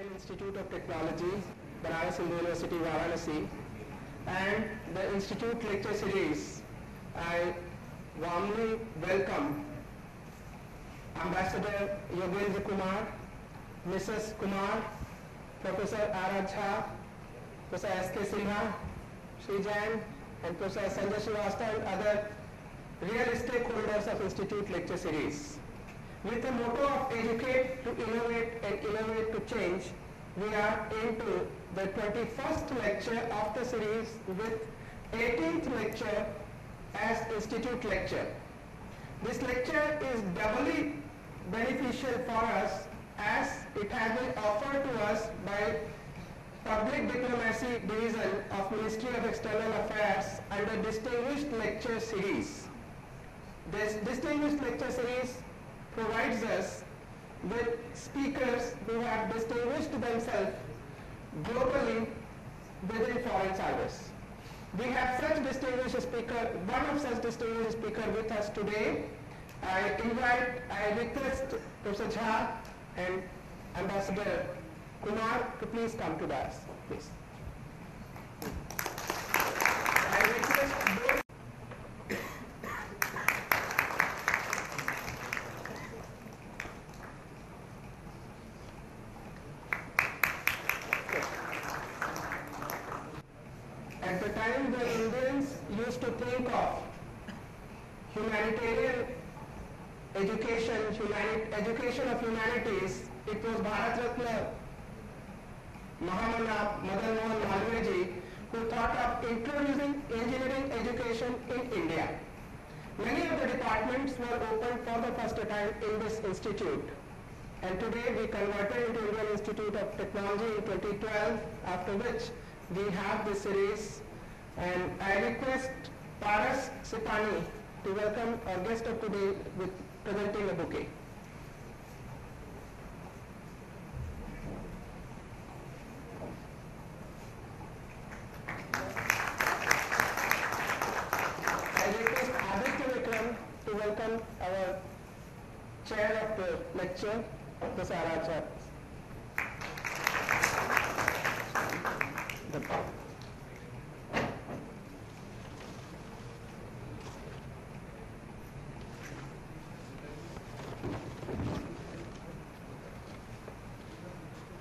Institute of Technology, Banaras Hindu University, Varanasi, and the Institute Lecture Series. I warmly welcome Ambassador Yogendra Kumar, Mrs. Kumar, Professor. Jha, Professor S.K. Sinha, Sri Jain, and Professor Sanjay Srivastava and other real stakeholders of Institute Lecture Series. With the motto of educate to innovate and innovate to change, we are into the 21st lecture of the series with 18th lecture as Institute lecture. This lecture is doubly beneficial for us as it has been offered to us by Public Diplomacy Division of Ministry of External Affairs under Distinguished Lecture Series. This Distinguished Lecture Series provides us with speakers who have distinguished themselves globally within foreign service. We have such distinguished speaker, one of such distinguished speaker with us today. I invite, I request Professor Jha and Ambassador Kumar to please come to us, please. I request both At the time the Indians used to think of humanitarian education, education of humanities, it was Bharat Ratna Mahamana Madan Mohan Malviyaji who thought of introducing engineering education in India. Many of the departments were opened for the first time in this institute. And today we converted into Indian Institute of Technology in 2012, after which we have this series. And I request Paras Sipani to welcome our guest of today with presenting a bouquet. I request to welcome our chair of the lecture, Professor R.R. Jha.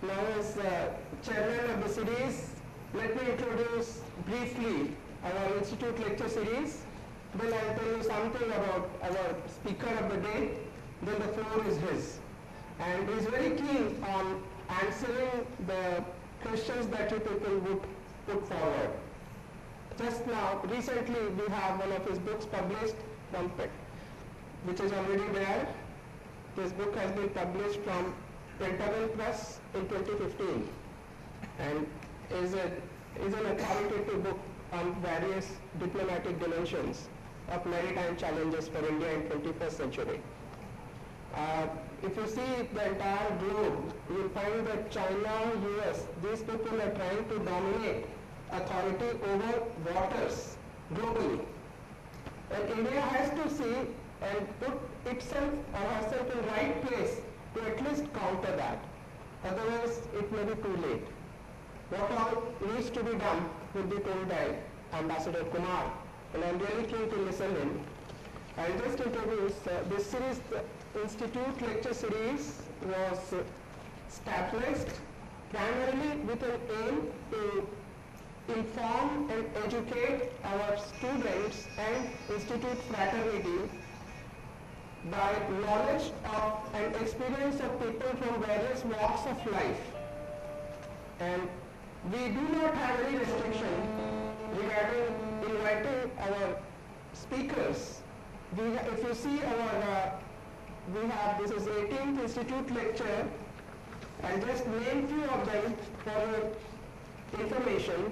Now as uh, chairman of the series, let me introduce briefly our institute lecture series. Then I'll tell you something about our speaker of the day. Then the floor is his. And he's very keen on answering the questions that you people would put forward. Just now, recently we have one of his books published from Pe- which is already there. This book has been published from Pentagon Press in 2015 and is, a, is an authoritative book on various diplomatic dimensions of maritime challenges for India in 21st century. Uh, if you see the entire globe, you will find that China, US, these people are trying to dominate authority over waters globally. And India has to see and put itself or herself in right place to at least counter that. Otherwise, it may be too late. What all needs to be done will be told by Ambassador Kumar, and I'm really keen to listen in. I'll just introduce uh, this series, the Institute Lecture Series was uh, established primarily with an aim to inform and educate our students and institute fraternity by knowledge of and experience of people from various walks of life. And we do not have any restriction regarding inviting our speakers. We, if you see our, uh, we have, this is 18th Institute lecture, and just name few of them for your information.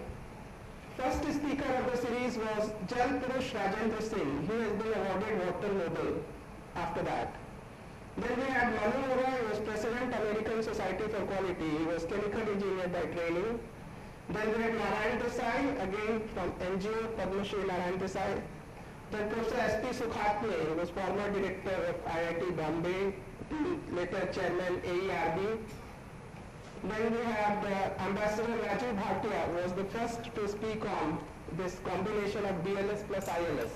First speaker of the series was Jal Purush Rajendra Singh. He has been awarded Water Nobel after that. Then we Mora, he was President American Society for Quality. He was chemical engineer by training. Then we had Narayan Desai, again from NGO, Padma Shri Narayan Desai. Then Professor S.P. Sukhatme, he was former director of IIT Bombay, later chairman AERB. Then we have the uh, Ambassador Rajiv Bhatia was the first to speak on this combination of BLS plus ILS.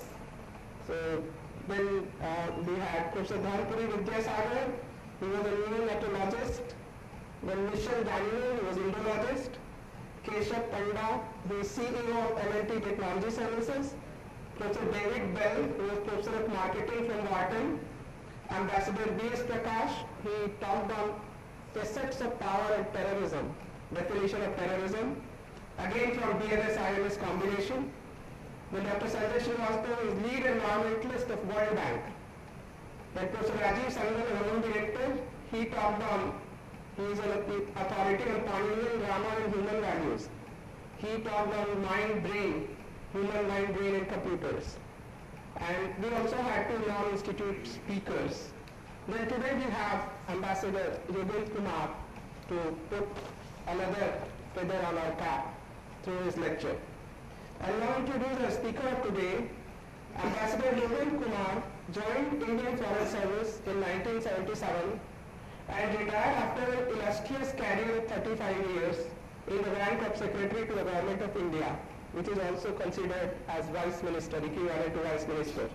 So then uh, we had Professor Dharmapuri Vidyasagar, he was a neonatologist. Then Michel Danino, who was Indologist. Keshav Panda, the CEO of L&T Technology Services. Professor David Bell, who was Professor of Marketing from Wharton. Ambassador B.S. Prakash, he talked on facets of power and terrorism, definition of terrorism, again from BLS-ILS combination. Dr. Sanjay Srivastava is lead environmentalist of World Bank. Professor Rajiv Sangal, Honorable Director, he talked on, he is an authority on Paninian grammar and human values. He talked on mind, brain, human mind, brain and computers. And we also had two non-institute speakers. Then today we have Ambassador Yogen Kumar to put another feather on our cap through his lecture. I'll now introduce our speaker of today, Ambassador Yogen Kumar joined Indian Foreign Service in 1977 and retired after an illustrious career of 35 years in the rank of Secretary to the Government of India, which is also considered as Vice Minister, equivalent to Vice Minister.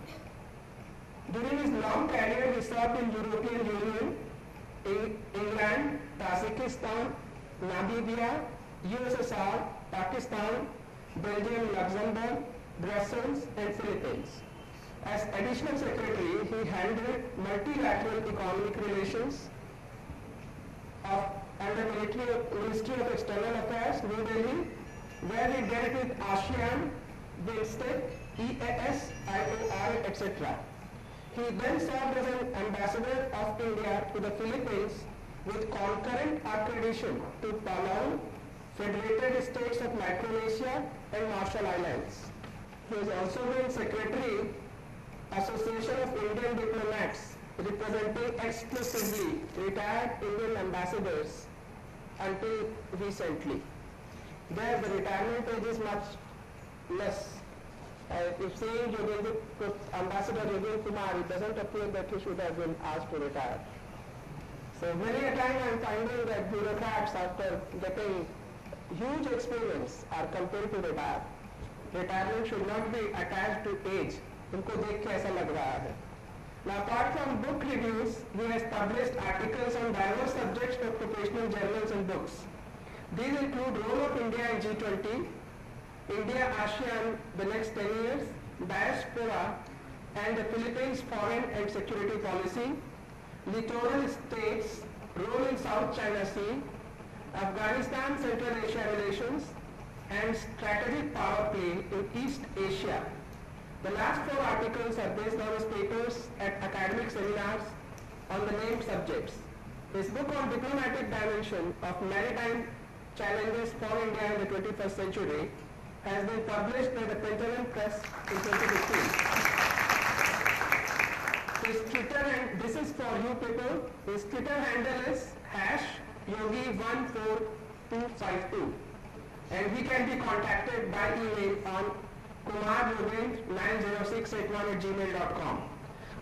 During his long career, he served in European Union, in England, Tajikistan, Namibia, USSR, Pakistan, Belgium, Luxembourg, Brussels, and Philippines. As additional secretary, he handled multilateral economic relations of, under Military, Ministry of External Affairs, New Delhi, where he dealt with ASEAN, BIMSTEC, EAS, IOR, etc. He then served as an ambassador of India to the Philippines with concurrent accreditation to Palau, Federated States of Micronesia and Marshall Islands. He has also been secretary Association of Indian Diplomats representing exclusively retired Indian ambassadors until recently. There the retirement age is much less. Uh, if seeing Yogendra, Ambassador Yogendra Kumar, it doesn't appear that he should have been asked to retire. So many a time I'm finding that bureaucrats after getting huge experience are compelled to retire. Retirement should not be attached to age. उनको देख के ऐसा लग रहा है Now apart from book reviews, he has published articles on diverse subjects for professional journals and books. These include role of India in G20, India ASEAN the next 10 years, diaspora and the Philippines foreign and security policy, littoral states, role in South China Sea, Afghanistan Central Asia relations, and strategic power play in East Asia the last four articles are based on his papers at academic seminars on the named subjects. His book on diplomatic dimension of maritime challenges for India in the 21st century has been published by the Pentagon Press in 2015. His Twitter, and this is for you people, his Twitter handle is hash yogi14252 and he can be contacted by email on kumaryogen90681 at gmail.com.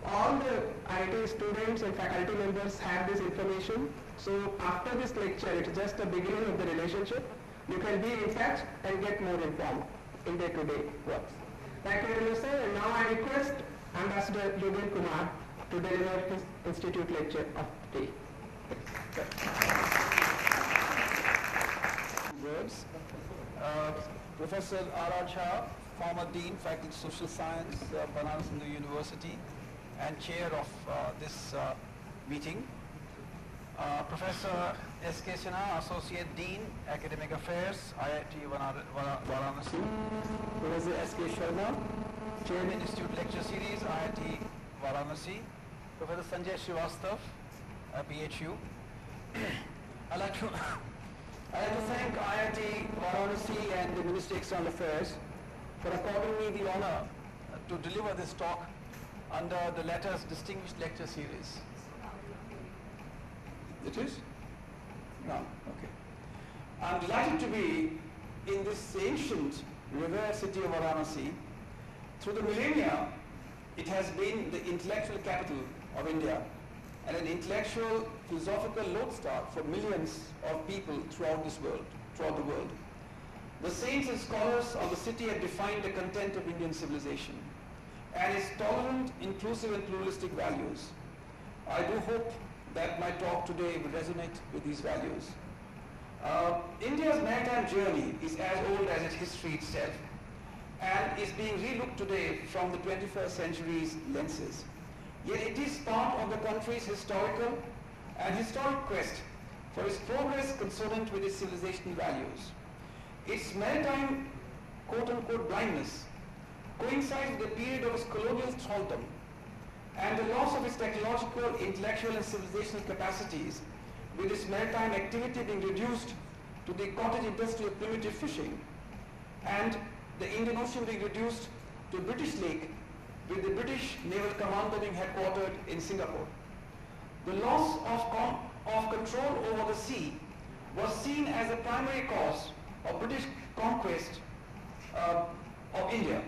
All the IIT students and faculty members have this information. So after this lecture, it's just the beginning of the relationship. You can be in touch and get more informed in day-to-day works. Thank you very much, sir. And now I request Ambassador Yogen Kumar to deliver his institute lecture of the day. Uh, Professor R.R. Jha former Dean, Faculty of Social Science, uh, Banaras Hindu University, and Chair of uh, this uh, meeting. Uh, Professor S.K. Sinha, Associate Dean, Academic Affairs, IIT Varanasi. Professor S.K. Sharma, Chairman Institute Lecture Series, IIT Varanasi. Professor Sanjay Srivastav, uh, BHU. I'd like to I'd like to thank IIT Varanasi and the Ministry of External Affairs for according me the honor to deliver this talk under the Letters Distinguished Lecture Series. It is? No, okay. I'm delighted to be in this ancient river city of Varanasi. Through the millennia, it has been the intellectual capital of India and an intellectual, philosophical lodestar for millions of people throughout this world, throughout the world. The saints and scholars of the city have defined the content of Indian civilization and its tolerant, inclusive and pluralistic values. I do hope that my talk today will resonate with these values. Uh, India's maritime journey is as old as its history itself and is being relooked today from the 21st century's lenses. Yet it is part of the country's historical and historic quest for its progress consonant with its civilizational values. Its maritime quote-unquote blindness coincides with the period of its colonial thraldom and the loss of its technological, intellectual and civilizational capacities with its maritime activity being reduced to the cottage industry of primitive fishing and the Indian Ocean being reduced to British Lake with the British Naval Commander being headquartered in Singapore. The loss of, of control over the sea was seen as the primary cause of British conquest uh, of India.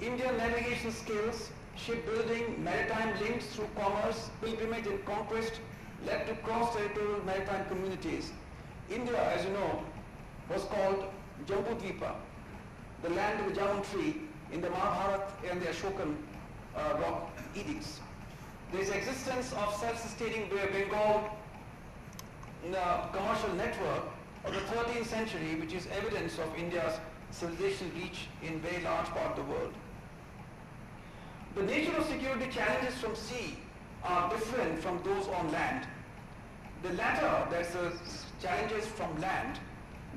Indian navigation skills, shipbuilding, maritime links through commerce, pilgrimage and conquest led to cross-territorial maritime communities. India, as you know, was called Jambudvipa, the land of the jamun tree in the Mahabharata and the Ashokan uh, rock edicts. There is existence of self-sustaining Bengal commercial network of the 13th century which is evidence of India's civilization reach in very large part of the world. The nature of security challenges from sea are different from those on land. The latter, that's the challenges from land,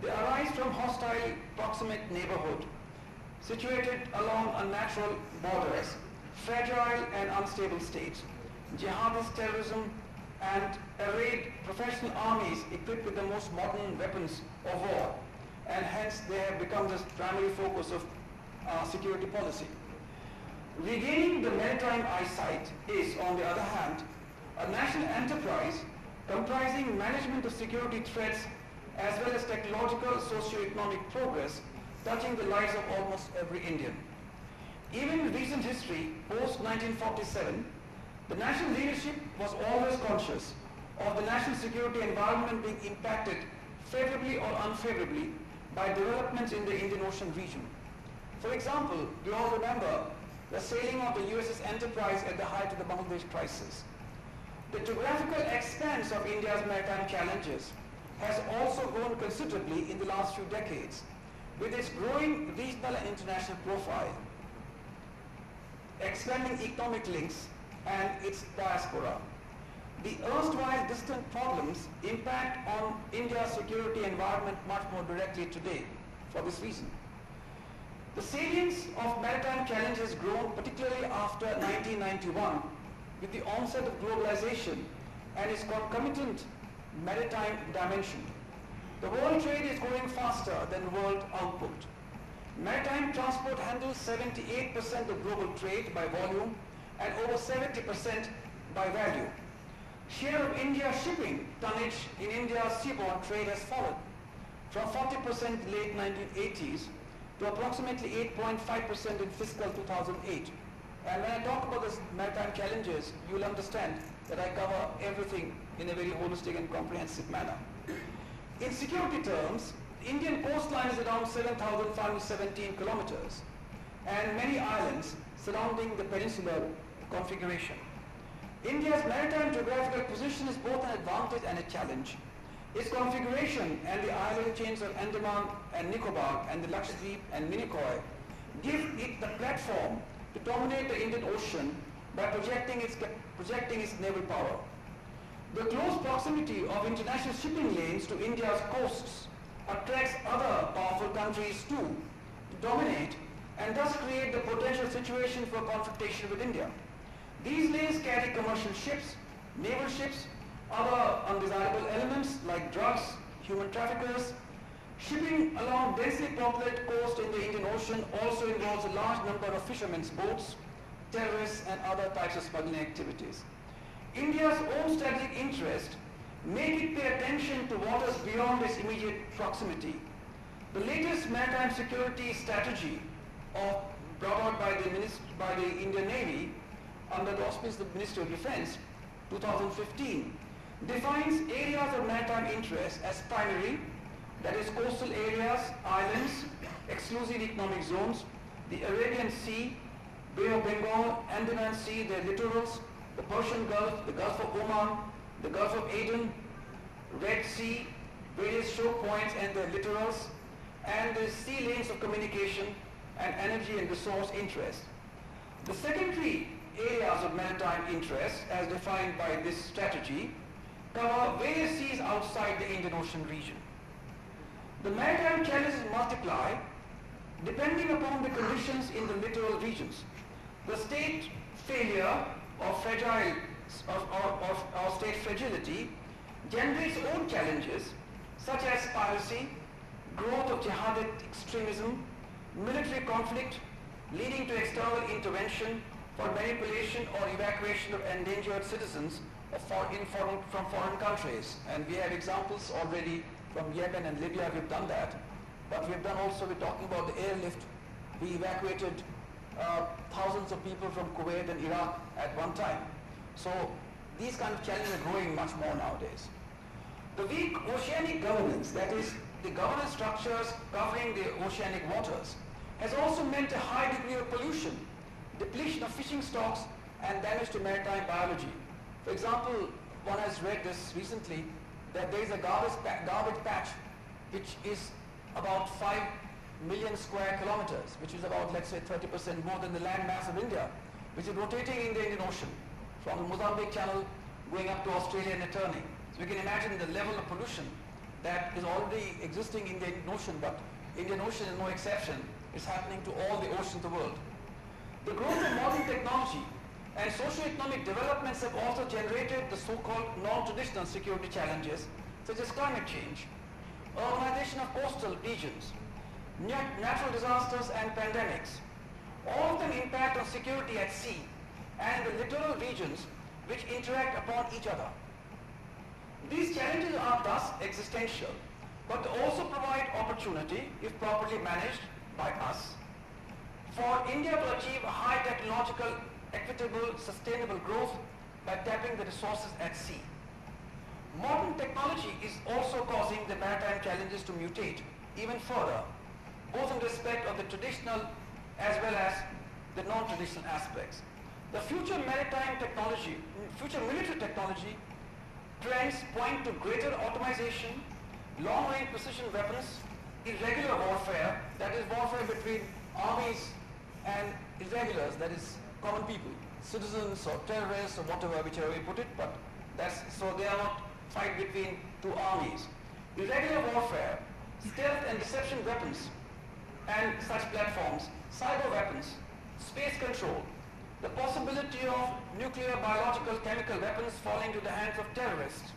they arise from hostile proximate neighborhood situated along unnatural borders, fragile and unstable states, jihadist terrorism, and arrayed professional armies equipped with the most modern weapons of war, and hence they have become the primary focus of uh, security policy. Regaining the maritime eyesight is, on the other hand, a national enterprise comprising management of security threats as well as technological socio-economic progress touching the lives of almost every Indian. Even recent history, post-1947, the national leadership was always conscious of the national security environment being impacted favorably or unfavorably by developments in the Indian Ocean region. For example, we all remember the sailing of the USS Enterprise at the height of the Bangladesh crisis. The geographical expanse of India's maritime challenges has also grown considerably in the last few decades with its growing regional and international profile, expanding economic links and its diaspora. The erstwhile distant problems impact on India's security environment much more directly today for this reason. The salience of maritime challenges has grown particularly after 1991 with the onset of globalization and its concomitant maritime dimension. The world trade is growing faster than world output. Maritime transport handles 78% of global trade by volume and over 70% by value. Share of India shipping tonnage in India's seaborne trade has fallen from 40% late 1980s to approximately 8.5% in fiscal 2008. And when I talk about the maritime challenges, you'll understand that I cover everything in a very holistic and comprehensive manner. In security terms, Indian coastline is around 7,517 kilometers and many islands surrounding the peninsular configuration. India's maritime geographical position is both an advantage and a challenge. Its configuration and the island chains of Andaman and Nicobar and the Lakshadweep and Minicoy give it the platform to dominate the Indian Ocean by projecting its, projecting its naval power. The close proximity of international shipping lanes to India's coasts attracts other powerful countries too to dominate and thus create the potential situation for confrontation with India. These lanes carry commercial ships, naval ships, other undesirable elements like drugs, human traffickers. Shipping along densely populated coast in the Indian Ocean also involves a large number of fishermen's boats, terrorists and other types of smuggling activities. India's own strategic interest make it pay attention to waters beyond its immediate proximity. The latest maritime security strategy of, brought out by the, by the Indian Navy under the auspices of the Ministry of Defense 2015, defines areas of maritime interest as primary, that is coastal areas, islands, exclusive economic zones, the Arabian Sea, Bay of Bengal, Andaman Sea, their littorals, the Persian Gulf, the Gulf of Oman, the Gulf of Aden, Red Sea, various choke points and their littorals, and the sea lanes of communication and energy and resource interest. The secondary areas of maritime interest, as defined by this strategy, cover various seas outside the Indian Ocean region. The maritime challenges multiply depending upon the conditions in the littoral regions. The state failure or fragile of, of, of, state fragility generates own challenges such as piracy, growth of jihadist extremism, military conflict leading to external intervention for manipulation or evacuation of endangered citizens foreign, from foreign countries. And we have examples already from Yemen and Libya, we've done that. But we've done also, we're talking about the airlift. We evacuated uh, thousands of people from Kuwait and Iraq at one time. So these kind of challenges are growing much more nowadays. The weak oceanic governance, that is the governance structures covering the oceanic waters, has also meant a high degree of pollution, depletion of fishing stocks, and damage to maritime biology. For example, one has read this recently, that there is a garbage, pa garbage patch which is about 5 million square kilometers, which is about, let's say, 30% more than the land mass of India, which is rotating in the Indian Ocean, from the Mozambique Channel going up to Australia and returning. So we can imagine the level of pollution that is already existing in the Indian Ocean, but Indian Ocean is no exception. It's happening to all the oceans of the world. The growth of modern technology and socio-economic developments have also generated the so-called non-traditional security challenges, such as climate change, urbanization of coastal regions, natural disasters and pandemics. All of them impact on security at sea and the littoral regions which interact upon each other. These challenges are thus existential, but also provide opportunity, if properly managed by us, for India to achieve high technological, equitable, sustainable growth by tapping the resources at sea. Modern technology is also causing the maritime challenges to mutate even further, both in respect of the traditional as well as the non-traditional aspects. The future maritime technology, future military technology Trends point to greater automation, long-range precision weapons, irregular warfare, that is warfare between armies and irregulars, that is common people, citizens or terrorists or whatever, whichever way you put it, but that's, so they are not fight between two armies. Irregular warfare, stealth and deception weapons, and such platforms, cyber weapons, space control, the possibility of nuclear, biological, chemical weapons falling into the hands of terrorists,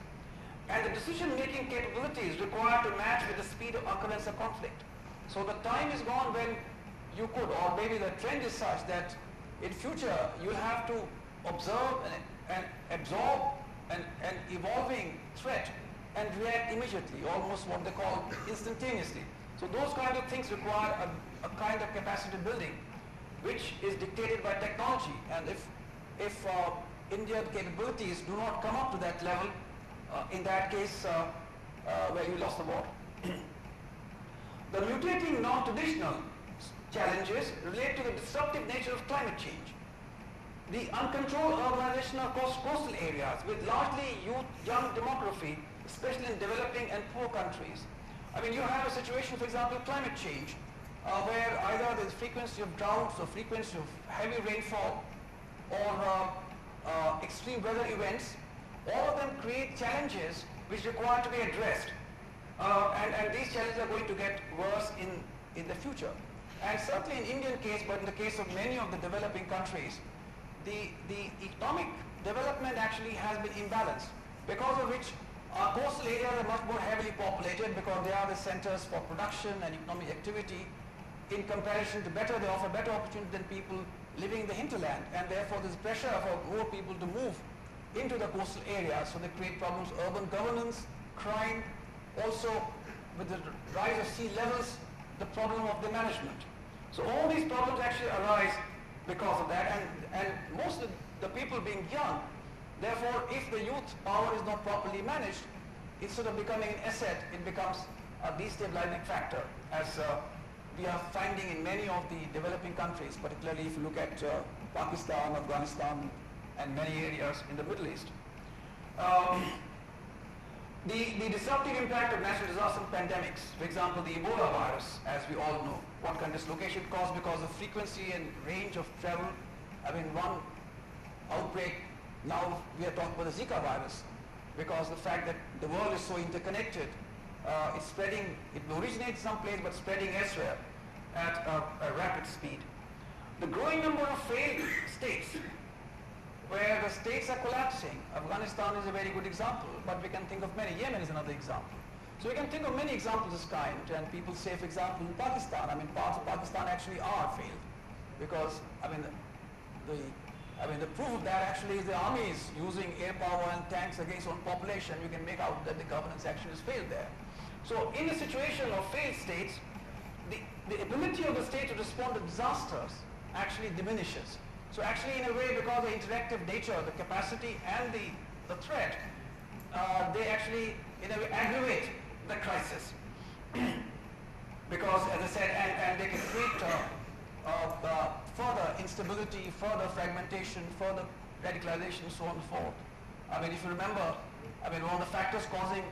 and the decision-making capabilities required to match with the speed of occurrence of conflict. So the time is gone when you could, or maybe the trend is such that in future you'll have to observe and, and absorb an, an evolving threat and react immediately, almost what they call instantaneously. So those kind of things require a, a kind of capacity building which is dictated by technology. And if, if uh, Indian capabilities do not come up to that level, uh, in that case, uh, uh well, you lost the war. the mutating non-traditional challenges relate to the disruptive nature of climate change. The uncontrolled urbanization of coastal areas with largely youth, young demography, especially in developing and poor countries. I mean, you have a situation, for example, climate change, uh, where either there's frequency of droughts or frequency of heavy rainfall or uh, uh, extreme weather events, all of them create challenges which require to be addressed. Uh, and, and these challenges are going to get worse in, in the future. And certainly in Indian case, but in the case of many of the developing countries, the, the economic development actually has been imbalanced, because of which our coastal areas are much more heavily populated because they are the centers for production and economic activity in comparison to better, they offer better opportunity than people living in the hinterland. And therefore there's pressure for more people to move into the coastal areas so they create problems, urban governance, crime, also with the rise of sea levels, the problem of the management. So all these problems actually arise because of that and, and most of the people being young, Therefore, if the youth power is not properly managed, instead of becoming an asset, it becomes a destabilizing factor, as uh, we are finding in many of the developing countries, particularly if you look at uh, Pakistan, Afghanistan, and many areas in the Middle East. Um, the, the disruptive impact of natural disasters and pandemics, for example, the Ebola virus, as we all know, what kind of dislocation caused because of frequency and range of travel. I mean, one outbreak, now we are talking about the Zika virus, because the fact that the world is so interconnected, uh, it's spreading, it originates someplace but spreading elsewhere at a, a rapid speed. The growing number of failed states where the states are collapsing. Afghanistan is a very good example, but we can think of many. Yemen is another example. So we can think of many examples of this kind, and people say, for example, in Pakistan, I mean, parts of Pakistan actually are failed, because, I mean, the, I mean, the proof of that actually is the army is using air power and tanks against one population. You can make out that the governance action has failed there. So in a situation of failed states, the, the ability of the state to respond to disasters actually diminishes. So actually in a way because the interactive nature, the capacity and the, the threat, uh, they actually in a way aggravate the crisis. because as I said, and, and they can create uh, uh, further instability, further fragmentation, further radicalization, so on and forth. I mean, if you remember, I mean, one of the factors causing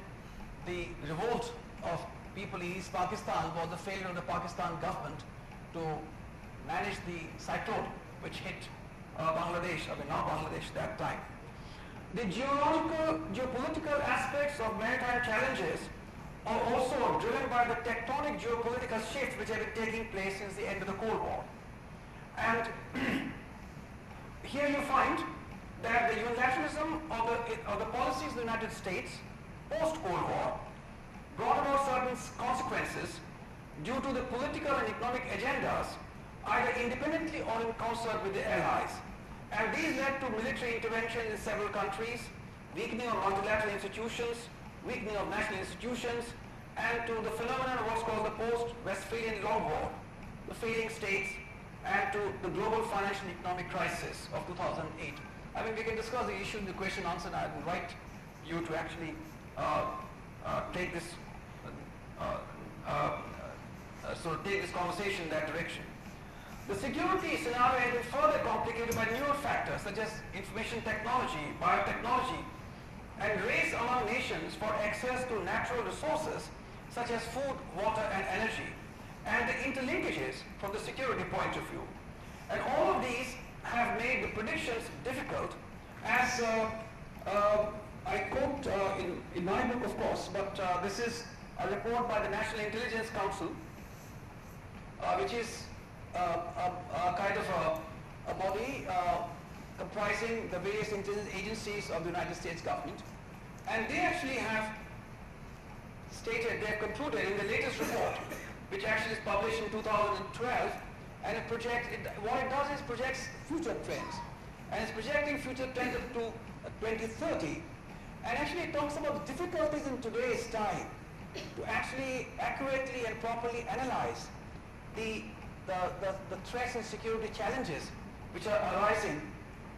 the revolt of people in East Pakistan was the failure of the Pakistan government to manage the cyclone which hit uh, Bangladesh, I mean not Bangladesh that time. The geological, geopolitical aspects of maritime challenges are also driven by the tectonic geopolitical shifts which have been taking place since the end of the Cold War. And here you find that the unilateralism of the, of the policies of the United States post-Cold War brought about certain consequences due to the political and economic agendas either independently or in concert with the allies. And these led to military intervention in several countries, weakening of multilateral institutions, weakening of national institutions, and to the phenomenon of what's called the post-Westphalian Long War, the failing states, and to the global financial and economic crisis of 2008. I mean, we can discuss the issue in the question answer, and I invite you to actually uh, uh, take this, uh, uh, uh so take this conversation in that direction. The security scenario has been further complicated by newer factors such as information technology, biotechnology, and race among nations for access to natural resources such as food, water, and energy, and the interlinkages from the security point of view. And all of these have made the predictions difficult as uh, uh, I quote uh, in, in my book, of course, but uh, this is a report by the National Intelligence Council, uh, which is uh, a, a, kind of a, a body comprising the various agencies of the United States government. And they actually have stated, they have concluded in the latest report, which actually is published in 2012, and it projects, it, what it does is projects future trends. And it's projecting future trends up to uh, 2030. And actually it talks about the difficulties in today's time to actually accurately and properly analyze the the, the, the threats and security challenges which are arising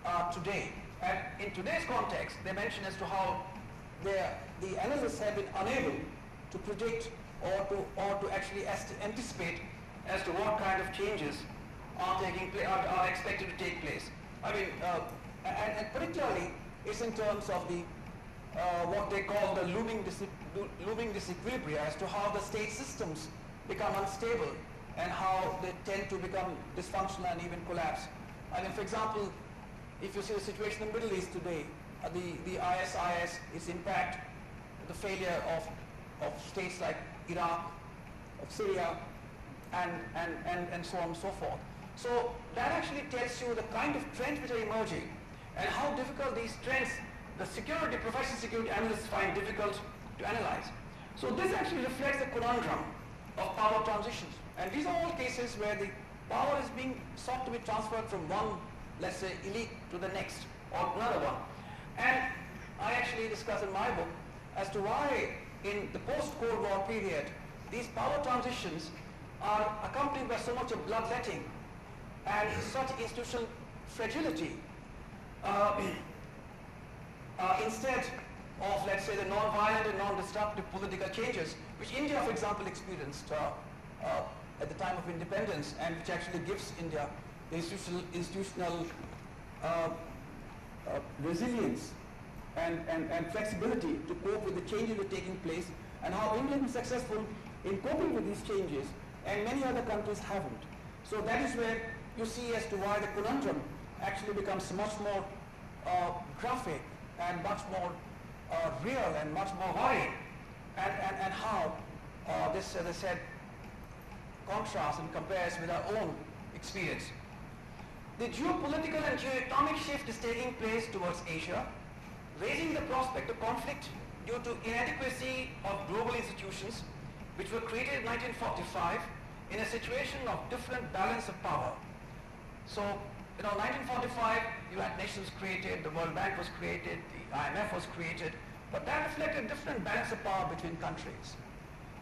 uh, today. And in today's context, they mention as to how the analysts have been unable to predict or to, or to actually anticipate as to what kind of changes are taking are, are, expected to take place. I mean, uh, and, and, particularly it's in terms of the uh, what they call the looming, dis looming disequilibria as to how the state systems become unstable and how they tend to become dysfunctional and even collapse. I mean, for example, if you see the situation in the Middle East today, uh, the, the ISIS, its impact, the failure of, of states like Iraq, of Syria, and, and, and, and so on and so forth. So that actually tells you the kind of trends which are emerging and how difficult these trends, the security, professional security analysts find difficult to analyze. So this actually reflects the conundrum of power transitions. And these are all cases where the power is being sought to be transferred from one, let's say, elite to the next or another one. And I actually discuss in my book as to why in the post-Cold War period, these power transitions are accompanied by so much of bloodletting and such institutional fragility. Uh, instead of, let's say, the non-violent and non-destructive political changes, which India, for example, experienced uh, uh, at the time of independence and which actually gives India institutional, institutional uh, uh, resilience and, and, and flexibility to cope with the changes that are taking place and how India been successful in coping with these changes and many other countries haven't. So that is where you see as to why the conundrum actually becomes much more uh, graphic and much more uh, real and much more worrying and, and, and how uh, this, as I said, contrasts and compares with our own experience. The geopolitical and geoeconomic shift is taking place towards Asia, raising the prospect of conflict due to inadequacy of global institutions which were created in 1945 in a situation of different balance of power. So, you know, 1945, United Nations created, the World Bank was created, the IMF was created, but that reflected different balance of power between countries.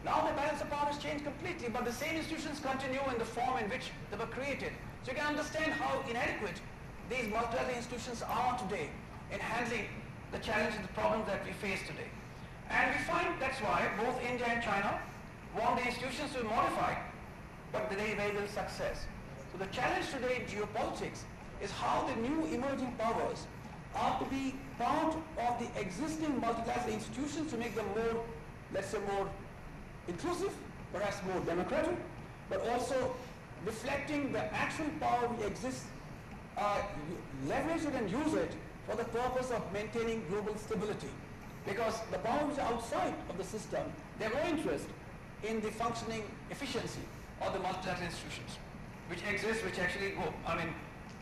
Now the balance of power has changed completely, but the same institutions continue in the form in which they were created. So you can understand how inadequate these multilateral institutions are today in handling the challenges and the problems that we face today. And we find that's why both India and China want the institutions to be modified, but they very little success. So the challenge today in geopolitics is how the new emerging powers are to be part of the existing multilateral institutions to make them more, let's say more inclusive, perhaps more democratic, but also reflecting the actual power we exist, uh, leverage it and use it for the purpose of maintaining global stability. Because the powers outside of the system, they have no interest in the functioning efficiency of the multilateral institutions, which exist, which actually go, I mean,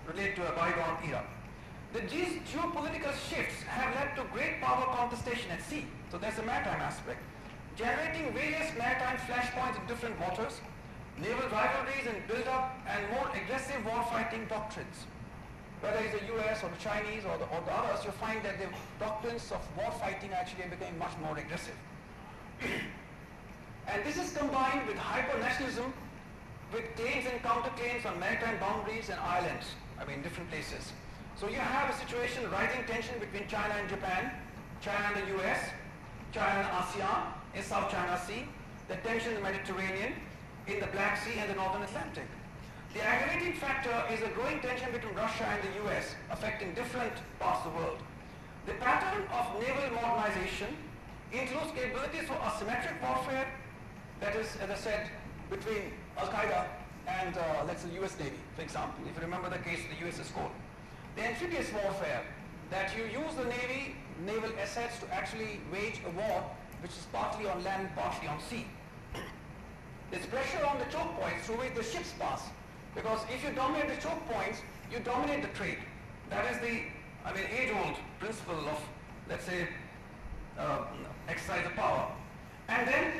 relate to a bygone era. The these geopolitical shifts have led to great power contestation at sea. So there's a maritime aspect generating various maritime flashpoints in different waters, naval rivalries and build-up, and more aggressive war-fighting doctrines. Whether it's the US or the Chinese or the, or the others, you find that the doctrines of war-fighting actually are becoming much more aggressive. and this is combined with hyper-nationalism, with claims and counterclaims on maritime boundaries and islands, I mean different places. So you have a situation, rising tension between China and Japan, China and the US, China and ASEAN, in South China Sea, the tension in the Mediterranean, in the Black Sea and the Northern Atlantic. The aggravating factor is the growing tension between Russia and the US affecting different parts of the world. The pattern of naval modernization includes capabilities for asymmetric warfare, that is, as I said, between Al-Qaeda and, uh, let's say, the US Navy, for example, if you remember the case of the USS Cole. The amphibious warfare, that you use the Navy, naval assets to actually wage a war which is partly on land, partly on sea. There's pressure on the choke points through which the ships pass. Because if you dominate the choke points, you dominate the trade. That is the, I mean, age-old principle of, let's say, uh, exercise of power. And then,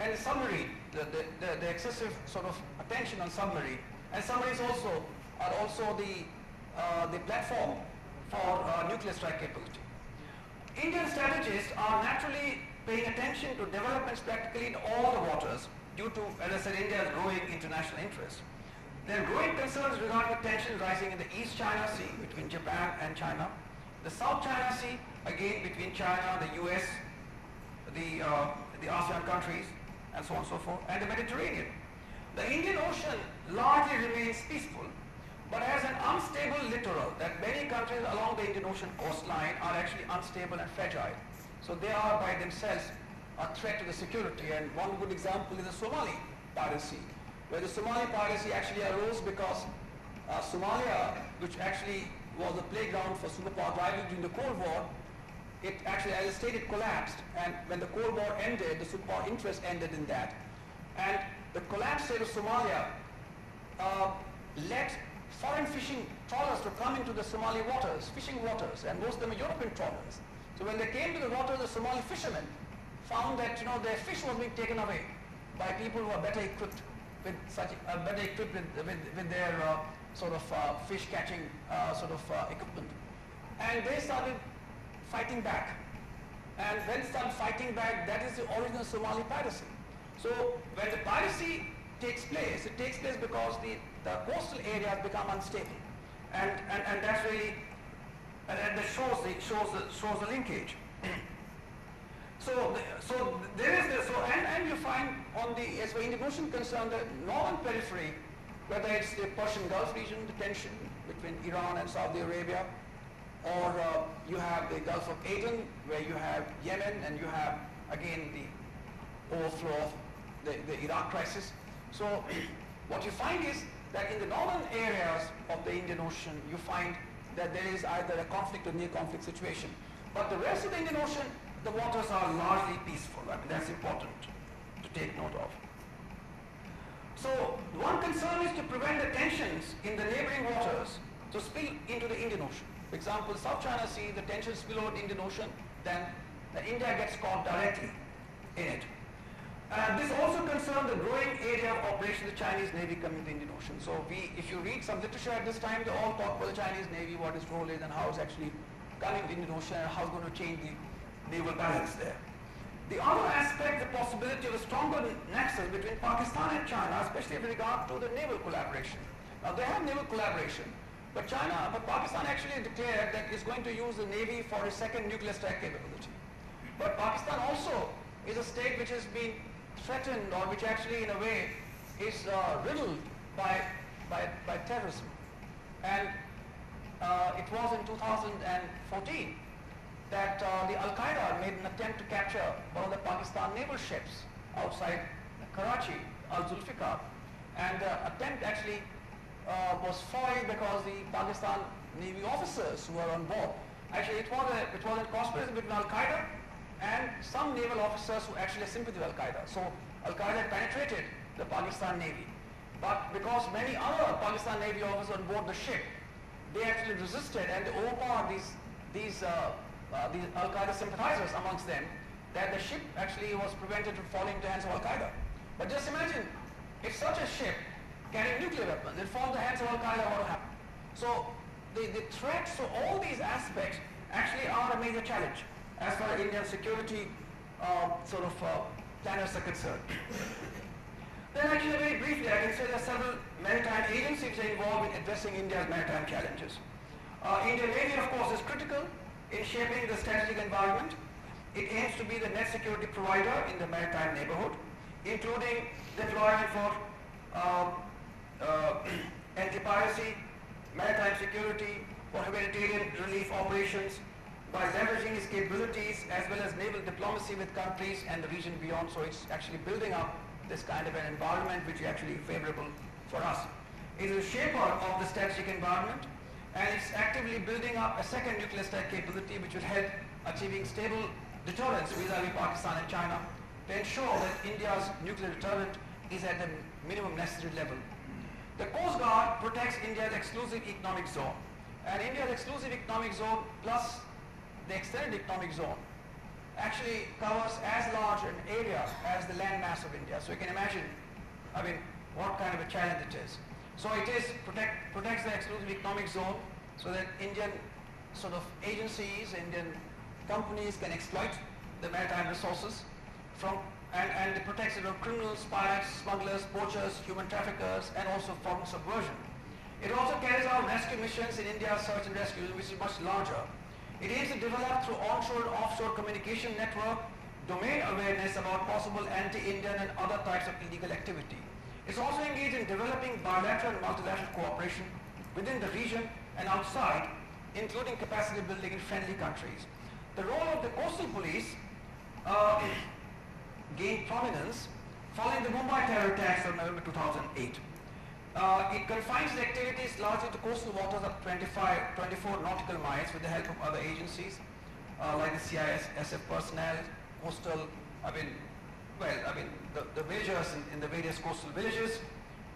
and submarine, the, the, the, the, excessive sort of attention on submarine. And submarines also are also the, uh, the platform for uh, nuclear strike capability. Indian strategists are naturally paying attention to developments practically in all the waters due to, as I said, India's growing international interest. There are growing concerns regarding the tensions rising in the East China Sea between Japan and China, the South China Sea, again between China, the US, the, uh, the ASEAN countries, and so on and so forth, and the Mediterranean. The Indian Ocean largely remains peaceful, but has an unstable littoral that many countries along the Indian Ocean coastline are actually unstable and fragile. So they are by themselves a threat to the security. And one good example is the Somali piracy, where the Somali piracy actually arose because uh, Somalia, which actually was a playground for superpower rivals during the Cold War, it actually, as I stated, collapsed. And when the Cold War ended, the superpower interest ended in that. And the collapsed state of Somalia uh, foreign fishing trawlers to come into the Somali waters, fishing waters, and most of them are European trawlers. So when they came to the water, the Somali fishermen found that you know their fish was being taken away by people who are better equipped with such uh, better equipped with, with, with their uh, sort of uh, fish catching uh, sort of uh, equipment, and they started fighting back. And when started fighting back, that is the original Somali piracy. So when the piracy takes place, it takes place because the, the coastal areas become unstable. And, and, and that's really and then that shows the shows the shows the linkage. So so there is this so and, and you find on the as far as Indian Ocean concerned the northern periphery, whether it's the Persian Gulf region, the tension between Iran and Saudi Arabia, or uh, you have the Gulf of Aden where you have Yemen and you have again the overflow of the, the Iraq crisis. So what you find is that in the northern areas of the Indian Ocean, you find that there is either a conflict or near conflict situation. But the rest of the Indian Ocean, the waters are largely peaceful. I mean, that's important to take note of. So one concern is to prevent the tensions in the neighboring waters to spill into the Indian Ocean. For example, South China Sea, the tensions spill over the Indian Ocean, then the India gets caught directly in it. Uh, this also concerns the growing area of operation of the Chinese Navy coming to the Indian Ocean. So we, if you read some literature at this time, they all talk about the Chinese Navy, what its role is and how it's actually coming to the Indian Ocean and how it's going to change the naval balance there. The other aspect, the possibility of a stronger nexus between Pakistan and China, especially with regard to the naval collaboration. Now they have naval collaboration, but China, but Pakistan actually declared that it's going to use the Navy for a second nuclear strike capability. But Pakistan also is a state which has been threatened or which actually in a way is uh, riddled by, by, by terrorism. And uh, it was in 2014 that uh, the Al-Qaeda made an attempt to capture one of the Pakistan naval ships outside Karachi, Al-Zulfikar. And the attempt actually uh, was foiled because the Pakistan Navy officers who were on board, actually it was a, it was a conspiracy between Al-Qaeda and some naval officers who actually sympathy with Al-Qaeda. So Al-Qaeda penetrated the Pakistan Navy. But because many other Pakistan Navy officers on board the ship, they actually resisted and they overpowered these, these, uh, uh, these Al-Qaeda sympathizers amongst them, that the ship actually was prevented from falling into hands of Al-Qaeda. But just imagine, if such a ship carrying nuclear weapons, it fall in the hands of Al-Qaeda, what would happen? So the, the threats, to all these aspects actually are a major challenge as far as Indian security uh, sort of uh, planners are concerned. then actually very briefly, I can say there are several maritime agencies involved in addressing India's maritime challenges. Uh, Indian Navy, of course, is critical in shaping the strategic environment. It aims to be the net security provider in the maritime neighborhood, including deployment for uh, uh, anti-piracy, maritime security, for humanitarian relief operations, by leveraging its capabilities as well as naval diplomacy with countries and the region beyond. So it's actually building up this kind of an environment which is actually favorable for us. It is a shaper of the strategic environment and it's actively building up a second nuclear strike capability which will help achieving stable deterrence vis-à-vis Pakistan and China to ensure that India's nuclear deterrent is at the minimum necessary level. The Coast Guard protects India's exclusive economic zone and India's exclusive economic zone plus the extended economic zone actually covers as large an area as the land mass of India. So you can imagine, I mean, what kind of a challenge it is. So it is protect, protects the exclusive economic zone so that Indian sort of agencies, Indian companies can exploit the maritime resources from and, and it protects it from criminals, pirates, smugglers, poachers, human traffickers, and also foreign subversion. It also carries out rescue missions in India's search and rescue, which is much larger. It aims to develop through onshore and offshore communication network domain awareness about possible anti-Indian and other types of illegal activity. It's also engaged in developing bilateral and multilateral cooperation within the region and outside, including capacity building in friendly countries. The role of the coastal police uh, gained prominence following the Mumbai terror attacks of November 2008. Uh, it confines the activities largely to coastal waters of 25, 24 nautical miles with the help of other agencies uh, like the CIS, SF personnel, coastal, I mean, well, I mean, the, the villagers in, in the various coastal villages.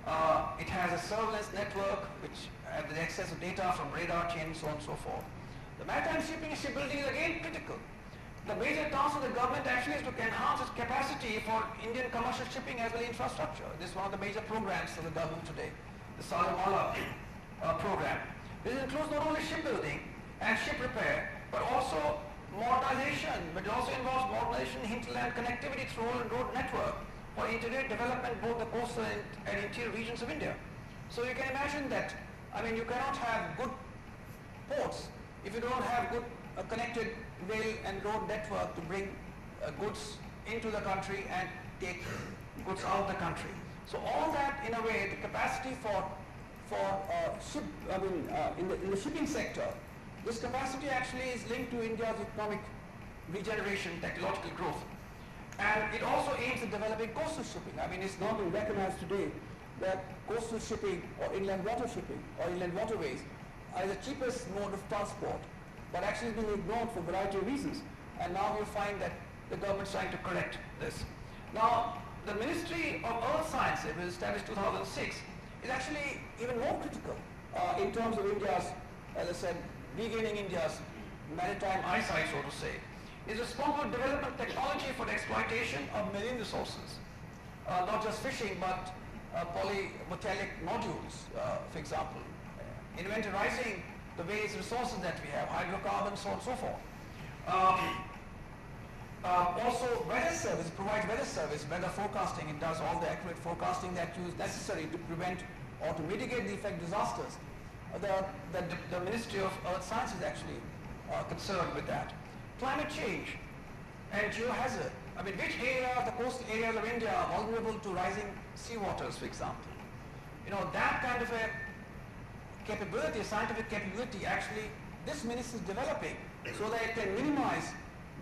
Uh, it has a surveillance network which has the access to data from radar chains, so on and so forth. The maritime shipping and shipbuilding is again critical. The major task of the government actually is to enhance its capacity for Indian commercial shipping as well as infrastructure. This is one of the major programs of the government today, the Sagarmala uh, program. This includes not only shipbuilding and ship repair, but also modernization, but it also involves modernization, hinterland connectivity through road road network for integrated development both the coastal and, and interior regions of India. So you can imagine that, I mean, you cannot have good ports if you don't have good uh, connected rail and road network to bring uh, goods into the country and take goods out of the country. So all that, in a way, the capacity for for uh, ship, I mean, uh, in, the, in the shipping sector, this capacity actually is linked to India's economic regeneration, technological growth. And it also aims at developing coastal shipping. I mean, it's not been recognized today that coastal shipping or inland water shipping or inland waterways are the cheapest mode of transport, but actually it's been ignored for a variety of reasons. And now we find that the government's trying to correct this. Now, the Ministry of Earth Sciences which was established 2006 is actually even more critical uh, in terms of India's, as I said, regaining India's maritime eyesight, so to say, is responsible development technology for the exploitation of marine resources, uh, not just fishing, but uh, polymetallic nodules, uh, for example, uh, inventorizing the various resources that we have, hydrocarbons, so on and so forth. Um, uh, also, weather service provides weather service, weather forecasting. It does all the accurate forecasting that is necessary to prevent or to mitigate the effect of disasters. The, the, the, Ministry of Earth Science is actually uh, concerned with that. Climate change and geohazard. I mean, which area of the coastal areas of India are vulnerable to rising sea waters, for example? You know, that kind of a capability, scientific capability, actually, this ministry is developing so that it can minimize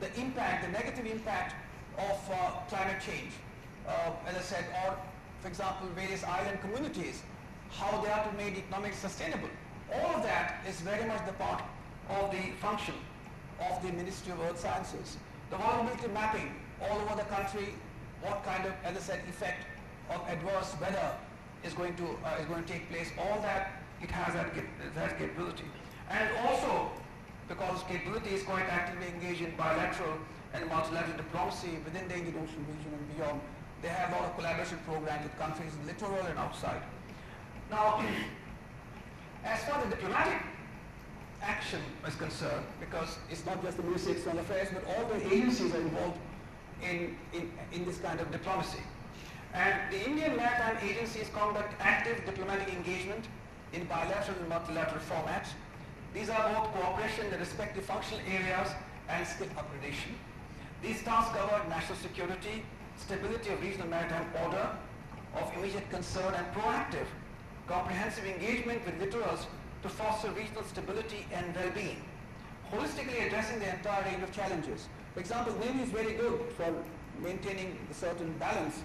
the impact, the negative impact of uh, climate change. Uh, as I said, or for example, various island communities, how they are to make economic sustainable. All of that is very much the part of the function of the Ministry of Earth Sciences. The vulnerability mapping all over the country, what kind of, as I said, effect of adverse weather is going to uh, is going to take place. All that it has that, that capability, and also because capability is quite actively engaged in bilateral and multilateral diplomacy within the Indian Ocean region and beyond. They have a lot of collaboration programs with countries littoral and outside. Now, as far as the diplomatic action is concerned, because it's not just the Ministry of External Affairs, but all the agencies are involved in, in, in this kind of diplomacy. And the Indian Maritime Agencies conduct active diplomatic engagement in bilateral and multilateral formats these are both cooperation in the respective functional areas and skill upgradation. These tasks cover national security, stability of regional maritime order, of immediate concern and proactive, comprehensive engagement with littorals to foster regional stability and well-being, holistically addressing the entire range of challenges. For example, Navy is very good for maintaining a certain balance,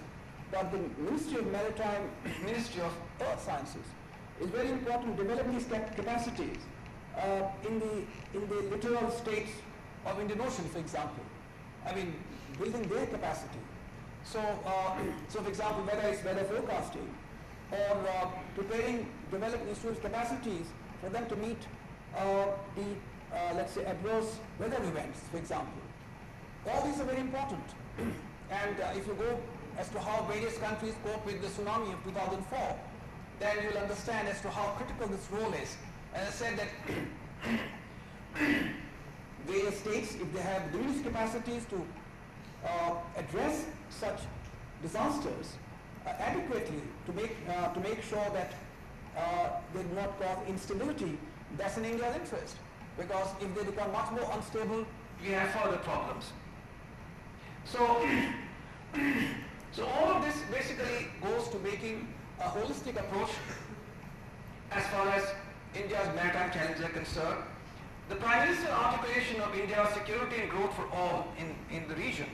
but the Ministry of Maritime, Ministry of Earth Sciences is very important to develop these capacities uh, in the in the littoral states of Indian Ocean, for example. I mean, building their capacity. So, uh, so for example, whether it's weather forecasting or uh, preparing, developing institutes capacities for them to meet uh, the, uh, let's say, adverse weather events, for example. All these are very important. and uh, if you go as to how various countries cope with the tsunami of 2004, then you'll understand as to how critical this role is as I said that various states, if they have diminished capacities to uh, address such disasters adequately to make, uh, to make sure that uh, they do not cause instability, that's in India's interest. Because if they become much more unstable, we have further problems. So, so all of this basically goes to making a holistic approach as far as India's maritime challenges are concerned, the Prime Minister articulation of India's security and growth for all in, in the region,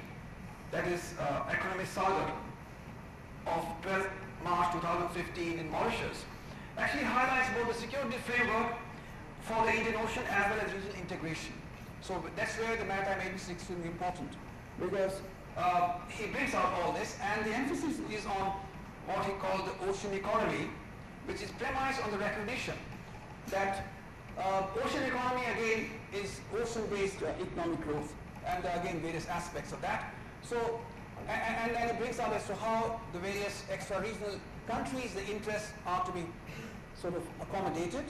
that is uh, Acronym Sagar of 12 March 2015 in Mauritius, actually highlights both the security framework for the Indian Ocean as well as regional integration. So that's where the Maritime Agency is extremely important because uh, he brings out all this and the emphasis is on what he called the ocean economy, which is premised on the recognition that uh, ocean economy again is ocean-based uh, economic growth and uh, again various aspects of that. So, and, then it brings up as to how the various extra-regional countries, the interests are to be sort of accommodated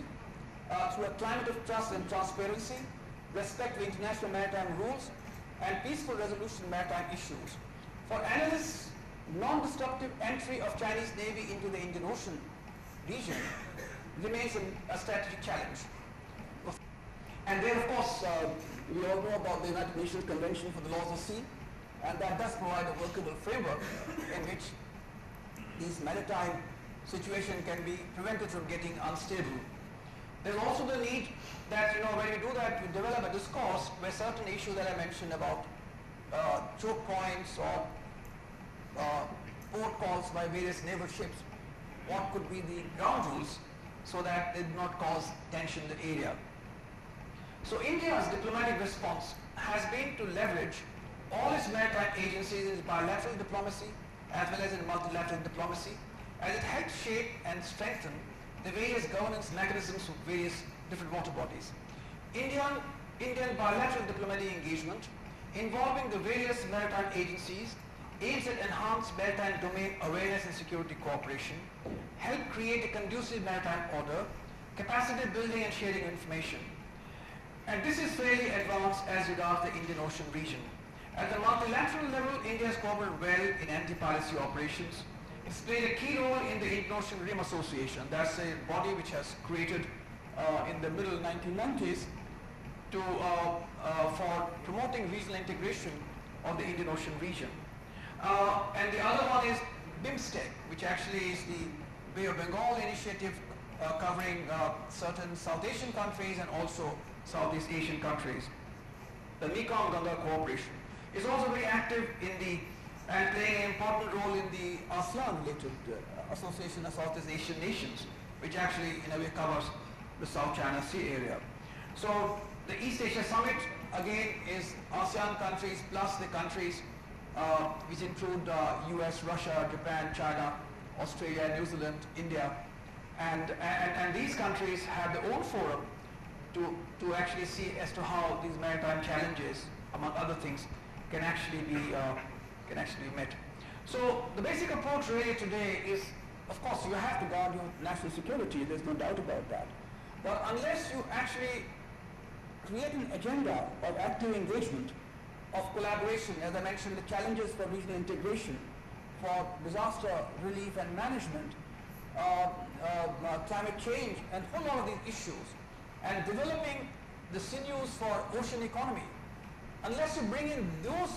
uh, through a climate of trust and transparency, respect for international maritime rules, and peaceful resolution of maritime issues. For analysts, non-destructive entry of Chinese Navy into the Indian Ocean region remains a strategic challenge. And then, of course, uh, we all know about the United Nations Convention for the Laws of Sea, and that does provide a workable framework in which these maritime situation can be prevented from getting unstable. There's also the need that, you know, when we do that, we develop a discourse where certain issues that I mentioned about uh, choke points or uh, port calls by various naval ships, what could be the ground rules so that they do not cause tension in the area. So India's diplomatic response has been to leverage all its maritime agencies in bilateral diplomacy as well as in multilateral diplomacy as it helps shape and strengthen the various governance mechanisms of various different water bodies. Indian, Indian bilateral diplomatic engagement involving the various maritime agencies aims at enhanced maritime domain awareness and security cooperation, help create a conducive maritime order, capacity building and sharing information. And this is fairly advanced as regards the Indian Ocean region. At the multilateral level, India has cooperated well in anti-piracy operations. It's played a key role in the Indian Ocean Rim Association. That's a body which has created uh, in the middle 1990s to, uh, uh, for promoting regional integration of the Indian Ocean region. Uh, and the other one is BIMSTEC, which actually is the Bay of Bengal initiative uh, covering uh, certain South Asian countries and also Southeast Asian countries. The Mekong Ganga cooperation is also very active in the and playing an important role in the ASEAN related uh, Association of Southeast Asian Nations, which actually in a way covers the South China Sea area. So the East Asia Summit again is ASEAN countries plus the countries uh, which include uh, US, Russia, Japan, China, Australia, New Zealand, India. And, and, and these countries have their own forum to, to actually see as to how these maritime challenges, among other things, can actually be, uh, can actually be met. So the basic approach really today is, of course, you have to guard your national security, there's no doubt about that. But unless you actually create an agenda of active engagement, of collaboration, as I mentioned, the challenges for regional integration, for disaster relief and management, uh, uh, uh, climate change, and a whole lot of these issues, and developing the sinews for ocean economy. Unless you bring in those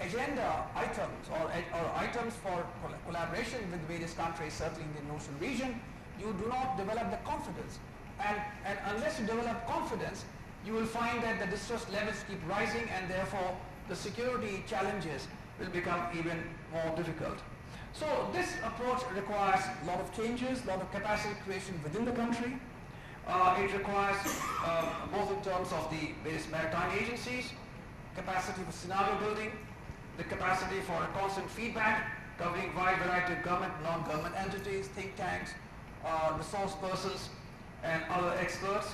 agenda items or, or items for collaboration with various countries, certainly in the ocean region, you do not develop the confidence. And, and unless you develop confidence, you will find that the distress levels keep rising and therefore the security challenges will become even more difficult. So this approach requires a lot of changes, a lot of capacity creation within the country. Uh, it requires uh, both in terms of the various maritime agencies, capacity for scenario building, the capacity for constant feedback covering wide variety of government, non-government entities, think tanks, uh, resource persons, and other experts,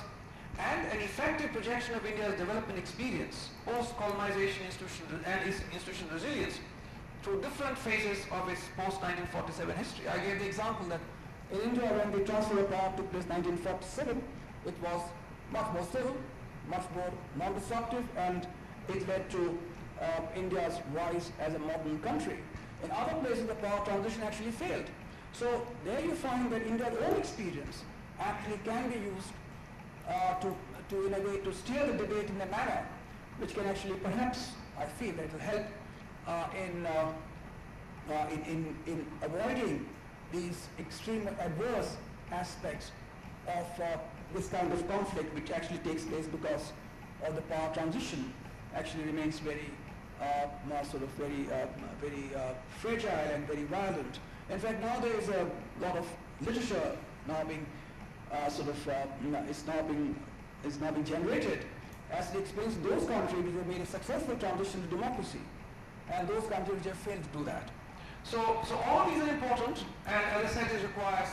and an effective projection of India's development experience, post-colonization institution and institutional resilience through different phases of its post-1947 history. I gave the example that in India when the transfer of power took place in 1947, it was much more civil, much more non-destructive, and it led to uh, India's rise as a modern country. In other places, the power transition actually failed. So there you find that India's own experience actually can be used uh, to, to, in a way, to steer the debate in a manner which can actually perhaps, I feel, that will help uh, in, uh, uh, in, in, in avoiding these extreme adverse aspects of uh, this kind of conflict which actually takes place because of the power transition actually remains very uh, sort of very, uh, very uh, fragile and very violent. In fact, now there is a lot of literature now being uh, sort of, uh, is now being, is now being generated as it explains those countries which have made a successful transition to democracy and those countries which have failed to do that. So, so all these are important and as I said it requires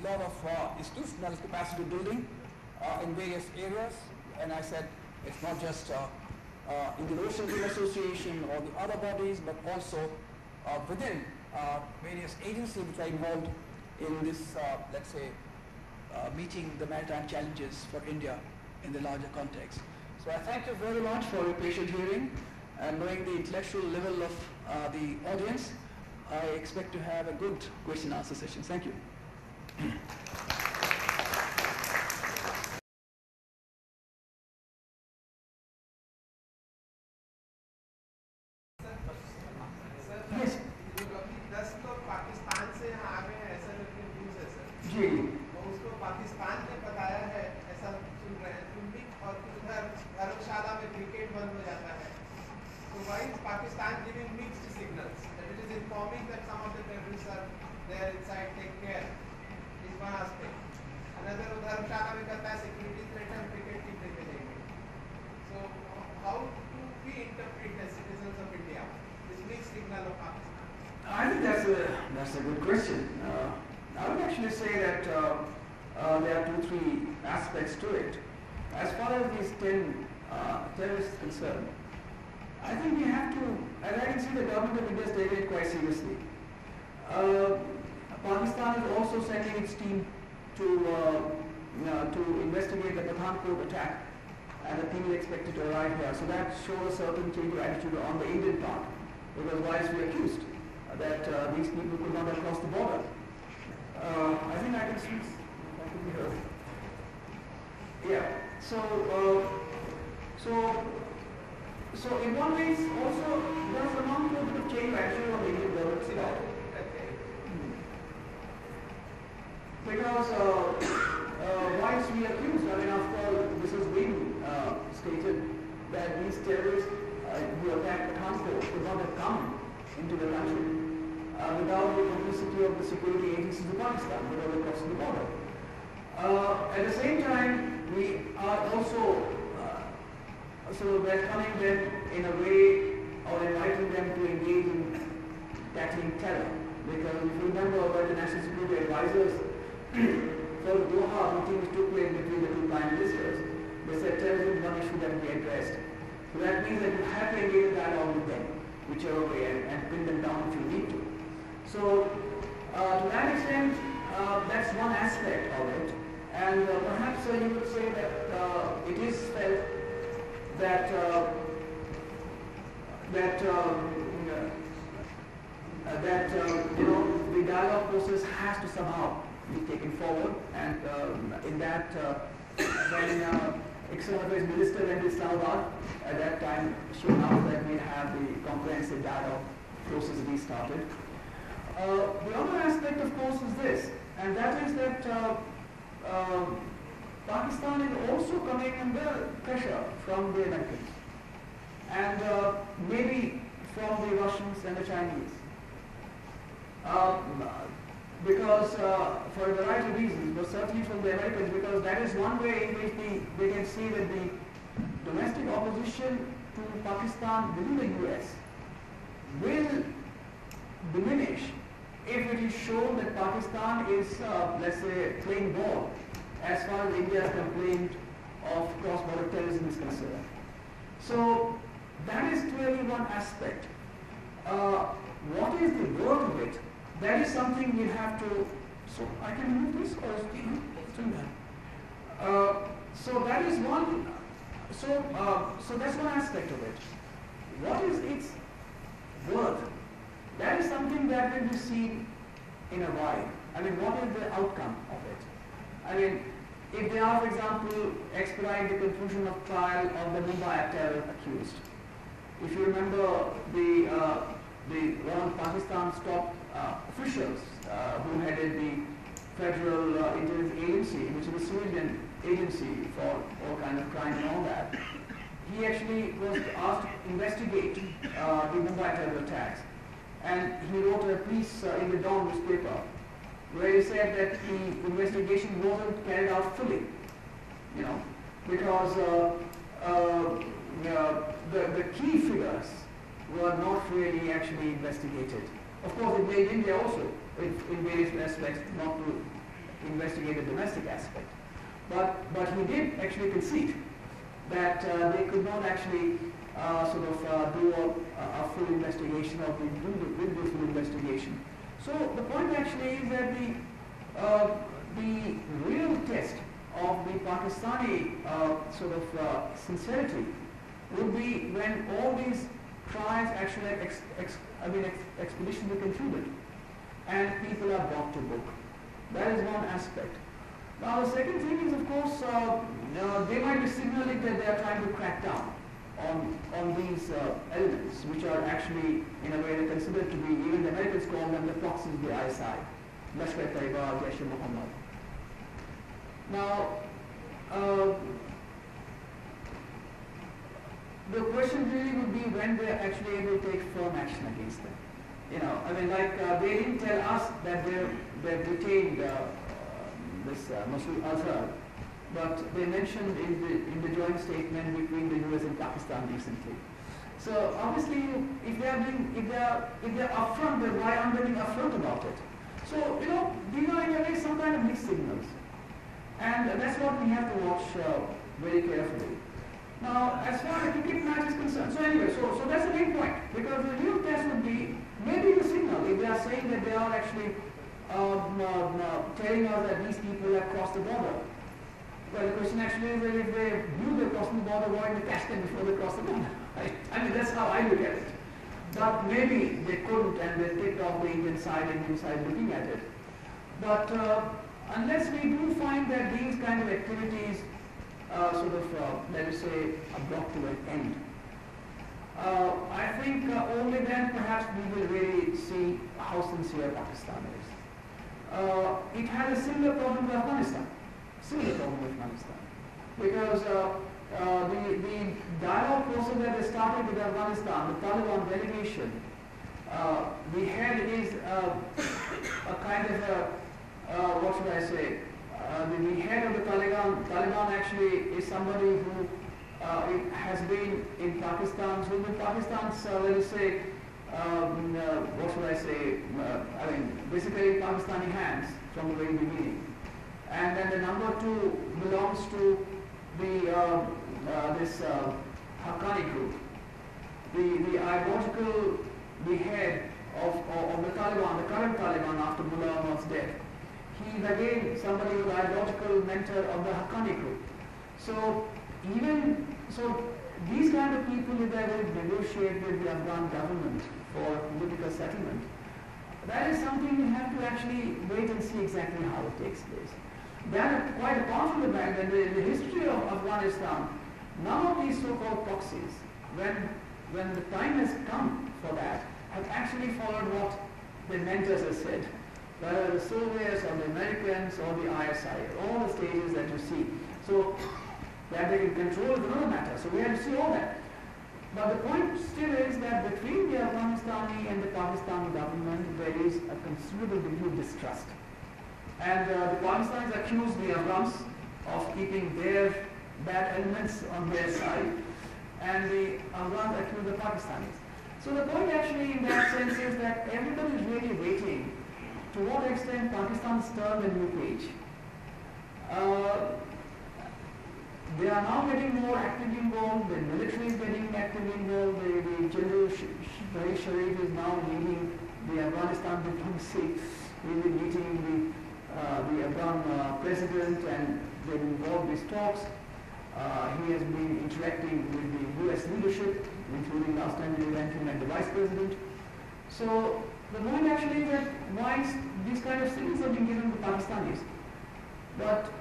a lot of uh, institutional capacity building in various areas and I said it's not just uh, in the Ocean Rim Association or the other bodies, but also uh, within uh, various agencies which are involved in this, uh, let's say, uh, meeting the maritime challenges for India in the larger context. So I thank you very much for your patient hearing and knowing the intellectual level of uh, the audience. I expect to have a good question answer session. Thank you. That uh, these people could not have crossed the border, uh, I think I can see. I could be heard. Yeah. So, uh, so, so in one way, it's also there's a non bit of change actually on the Indian government side. Because uh, uh, whilst we accused, I mean, after all, this has been uh, stated that these terrorists uh, who attacked Pathankot could not have come into the country uh, without the complicity of the security agencies of Pakistan, without they crossed the border. Uh, at the same time, we are also uh, so them in a way or inviting them to engage in tackling terror. Because if you remember what the National Security Advisors for Doha meeting which took place between the two prime ministers, they said terrorism is one issue that be addressed. So that means that you have to engage in dialogue with them, whichever way, and, and pin them down if you need to. So uh, to that extent, uh, that's one aspect of it. And uh, perhaps uh, you could say that uh, it is felt that uh, that um, uh, that uh, you know the dialogue process has to somehow be taken forward, and um, in that uh, when uh, External Affairs Minister went to Islamabad at that time, she announced that we have the comprehensive dialogue process restarted. Uh, the other aspect, of course, is this, and that is that uh, uh, Pakistan is also coming under pressure from the Americans and uh, maybe from the Russians and the Chinese. Um, because uh, for a variety of reasons, but certainly from the Americans, because that is one way in which the, they can see that the domestic opposition to Pakistan within the US will diminish if it is shown that Pakistan is, uh, let's say, playing ball as far as India's complaint of cross-border terrorism is concerned. So that is clearly one aspect. Uh, what is the worth of it? That is something we have to. So I can remove this or is you know, it's in. Uh, so that is one. So uh, so that's one aspect of it. What is its worth? That is something that will be seen in a while. I mean, what is the outcome of it? I mean, if they are, for example, expedite the conclusion of trial of the Mumbai terror accused. If you remember the uh, the one of Pakistan's top uh, officials uh, who headed the Federal uh, Intelligence Agency, which is a civilian agency for all kind of crime and all that, he actually was asked to investigate uh, the Mumbai terror attacks. And he wrote a piece in the Dawn newspaper where he said that the investigation wasn't carried out fully, you know, because uh, uh, uh, the, the key figures were not really actually investigated. Of course, it made India also, in, various aspects, not to investigate the domestic aspect. But, but he did actually concede that uh, they could not actually uh, sort of uh, do a, a full investigation or do do full investigation. So the point actually is that the, uh, the real test of the Pakistani uh, sort of uh, sincerity would be when all these trials actually, ex, ex, I mean, ex, expeditions are concluded and people are brought to book. That is one aspect. Now the second thing is, of course, uh, uh, they might be signaling that they are trying to crack down on, on these uh, elements, which are actually, in a way, they're considered to be, even the Americans call them the proxies of the ISI, Lashkar Taiba, Jaish-e-Mohammed. Now, uh, the question really would be when they're actually able to take firm action against them. You know, I mean, like uh, they didn't tell us that they're, they've detained uh, this uh, Masood Azhar, but they mentioned in the, in the joint statement between the US and Pakistan recently. So obviously, if they are being, if they are, if they are upfront, then why aren't they being upfront about it? So you know, these are in a way some kind of mixed signals, and that's what we have to watch uh, very carefully. Now, as far as cricket match is concerned, so anyway, so so that's the main point because the real test would be maybe the signal if they are saying that they are actually um, uh, telling us that these people have crossed the border. Well, the question actually is that if they knew they crossed the border, why didn't they catch them before they crossed the border? Right? I mean, that's how I look at it. But maybe they couldn't and they ticked off the Indian side and Indian side looking at it. But uh, unless we do find that these kind of activities uh, sort of, uh, let us say, a brought to an end, uh, I think uh, only then perhaps we will really see how sincere Pakistan is. Uh, it had a similar problem with Afghanistan, similar problem with Afghanistan, because uh, the, the dialogue process that they started with Afghanistan, the Taliban delegation, the head is a kind of a, what should I say, uh, the, the head of the Taliban, Taliban actually is somebody who uh, has been in Pakistan, so in Pakistan's, uh, let us say, um, uh, what should I say, uh, I mean, basically Pakistani hands from the very beginning. And then the number two belongs to the, this uh, Haqqani group. The, the ideological, the head of, of, of the Taliban, the current Taliban after Mullah Ahmad's death, he is again somebody who is ideological mentor of the Haqqani group. So even so these kind of people if they will negotiate with the Afghan government for political settlement, that is something we have to actually wait and see exactly how it takes place. Then quite apart from the fact that in the history of Afghanistan, none of these so-called proxies, when, when the time has come for that, have actually followed what the mentors have said. Whether the Soviets or the Americans or the ISI, all the stages that you see. So that they can control is another matter. So we have to see all that. But the point still is that between the Afghanistani and the Pakistani government, there is a considerable degree of distrust. And uh, the Pakistanis accuse the Afghans of keeping their bad elements on their side, and the Afghans accuse the Pakistanis. So the point actually in that sense is that everybody is really waiting to what extent Pakistan's turned a new page. Uh, they are now getting more actively involved, the military is getting actively involved, the, the General Shahid Sharif is now leading the Afghanistan diplomacy, he's meeting the, uh, the Afghan uh, president and they've involved these talks. Uh, he has been interacting with the US leadership, including last time we went him and the vice president. So the point actually that why these kind of things have been given to Pakistanis. But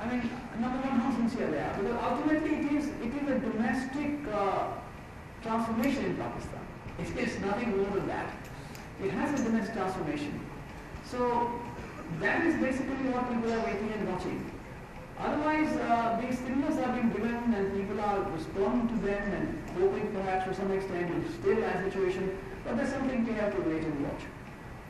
I mean, number one, how sincere they are. Because ultimately it is, it is a domestic uh, transformation in Pakistan. It is nothing more than that. It has a domestic transformation. So that is basically what people are waiting and watching. Otherwise, uh, these stimulus are being given and people are responding to them and hoping perhaps to some extent to stabilize the situation. But there's something we have to wait and watch.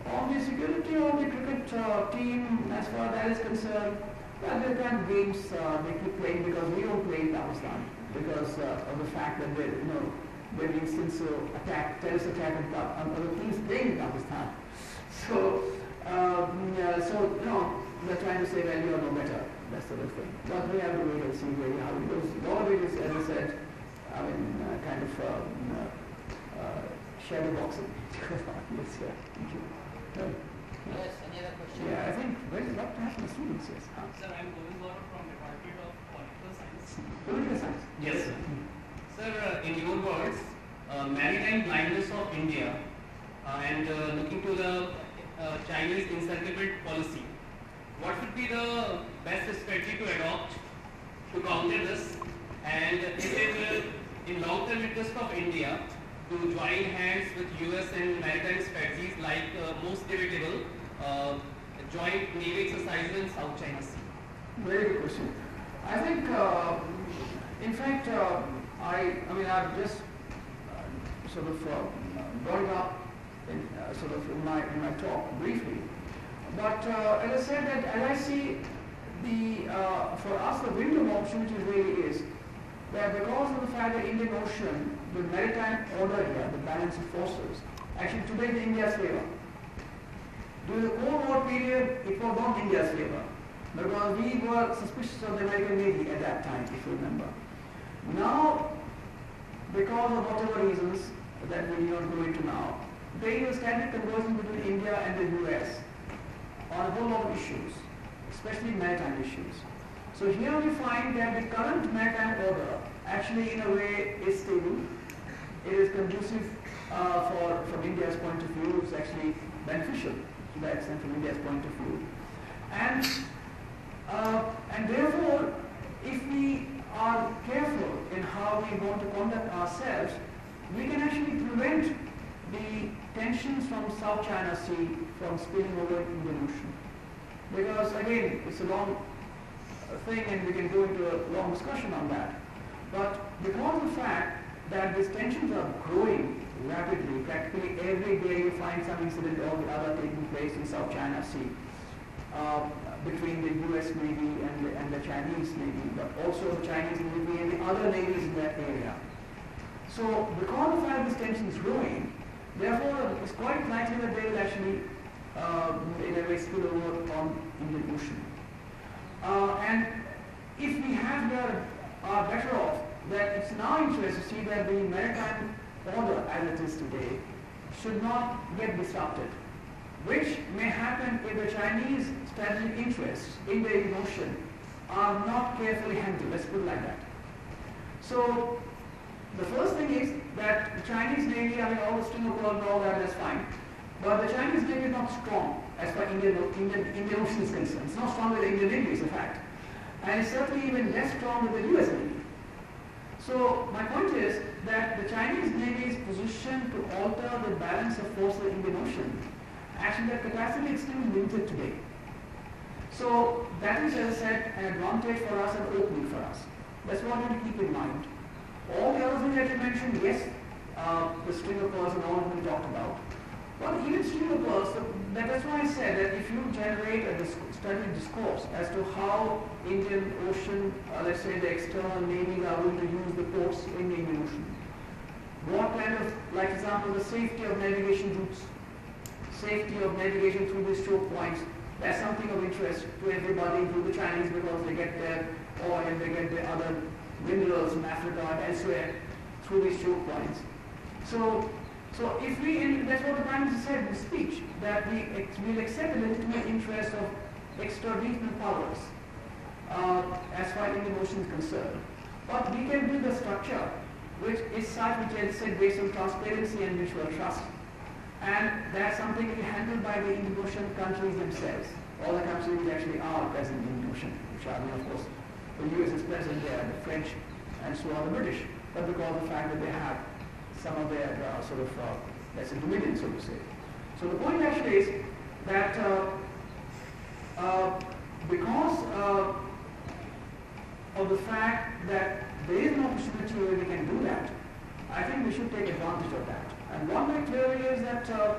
On the security of the cricket uh, team, as far as that is concerned, well, there of games uh, they keep playing because we don't play in Pakistan because uh, of the fact that there, you know, there have instances of attack, terrorist attack on, other teams playing in Pakistan. So, um, yeah, so you know, they're trying to say, well, you are no better, that sort of thing. But we have to wait and see really how it goes. A of it is, as I said, I mean, uh, kind of um, uh, uh, shadow boxing. yes, yeah. Thank you. No. Yes, any other question? Yeah, I think there is a lot to happen to students, yes. Huh? Sir, I'm Govind Gaurav from Department of Political Science. Political science. Yes, sir. Sir, uh, in your words, uh, maritime blindness of India uh, and uh, looking to the uh, Chinese encirclement policy, what would be the best strategy to adopt to counter this? And is it uh, in long-term interest of India to join hands with US and maritime strategies like uh, most debatable uh, joint navy exercises in South China Sea? Very good question. I think, uh, in fact, uh, I, I mean, I've just uh, sort of uh, brought it up in sort of in my, in my talk briefly. But as I said, that as I see the, for us, the window of opportunity really is that because of the fact that Indian Ocean, the maritime order here, the balance of forces, actually today is India's favor. During the Cold War period, it was not India's favor because we were suspicious of the American Navy at that time, if you remember. Now, because of whatever reasons that we will not go into now, there is a static conversion between India and the US on a whole lot of issues, especially maritime issues. So here we find that the current maritime order actually in a way is stable. It is conducive uh, for, from India's point of view, it's actually beneficial to that extent from India's point of view. And, uh, and therefore, if we are careful in how we want to conduct ourselves, we can actually prevent the tensions from South China Sea from spilling over into the ocean. Because again, it's a long thing and we can go into a long discussion on that. But because of the fact that these tensions are growing rapidly, practically every day you find some incident or the other taking place in South China Sea. Uh, between the US Navy and the, and the Chinese Navy, but also the Chinese Navy and the other navies in that area. So because the fact this tension is growing, therefore it's quite likely that they will actually, uh, in a way, spill over on Indian Ocean. Uh, and if we have there, are better off that it's in our interest to see that the maritime order as it is today should not get disrupted which may happen if the Chinese strategic interests in the Indian Ocean are not carefully handled. Let's put it like that. So the first thing is that the Chinese Navy, I mean, all the string of pearls and all that is fine, but the Chinese Navy is not strong as far as Indian, Indian, Indian Ocean is concerned. It's not strong with the Indian Navy, is a fact. And it's certainly even less strong with the US Navy. So my point is that the Chinese Navy is positioned to alter the balance of force in the Indian Ocean actually that capacity is still limited today. So that is, as I said, an advantage for us and opening for us. That's what we need to keep in mind. All the other things that you mentioned, yes, uh, the string of pearls and all been talked about. Of pearls, that, that's why I said that if you generate a study discourse as to how Indian Ocean, uh, let's say the external navies are going to use the ports in the Indian Ocean, what kind of, like example, the safety of navigation routes, safety of navigation through these choke points, that's something of interest to everybody, to the Chinese because they get their oil they get their other minerals from Africa and elsewhere through these choke points. So, so if we, and that's what the Prime Minister said in his speech, that we will accept the legitimate interest of extra-regional powers uh, as far as Indian Ocean is concerned. But we can build a structure which is such, which is said based on transparency and mutual trust. And that's something handled by the Indian Ocean countries themselves. All the countries which actually are present in the Ocean, which are, of course, the US is present there, the French, and so are the British. But because of the fact that they have some of their uh, sort of, uh, say, dominion, so to say. So the point actually is that uh, uh because uh, of the fact that there is no opportunity where we can do that, I think we should take advantage of that. And one way clearly is that uh,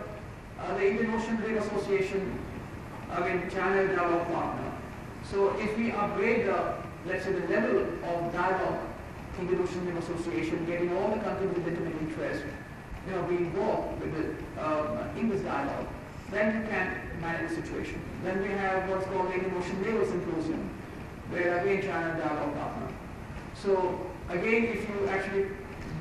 the Indian Ocean Rim Association, again, China our partner. So if we upgrade, let's say, the level of dialogue Indian Ocean Rim Association, getting all the countries with legitimate interest, you know, be involved with uh, in this dialogue, then you can manage the situation. Then we have what's called the Indian Ocean Naval Symposium, where again China dialogue partner. So again, if you actually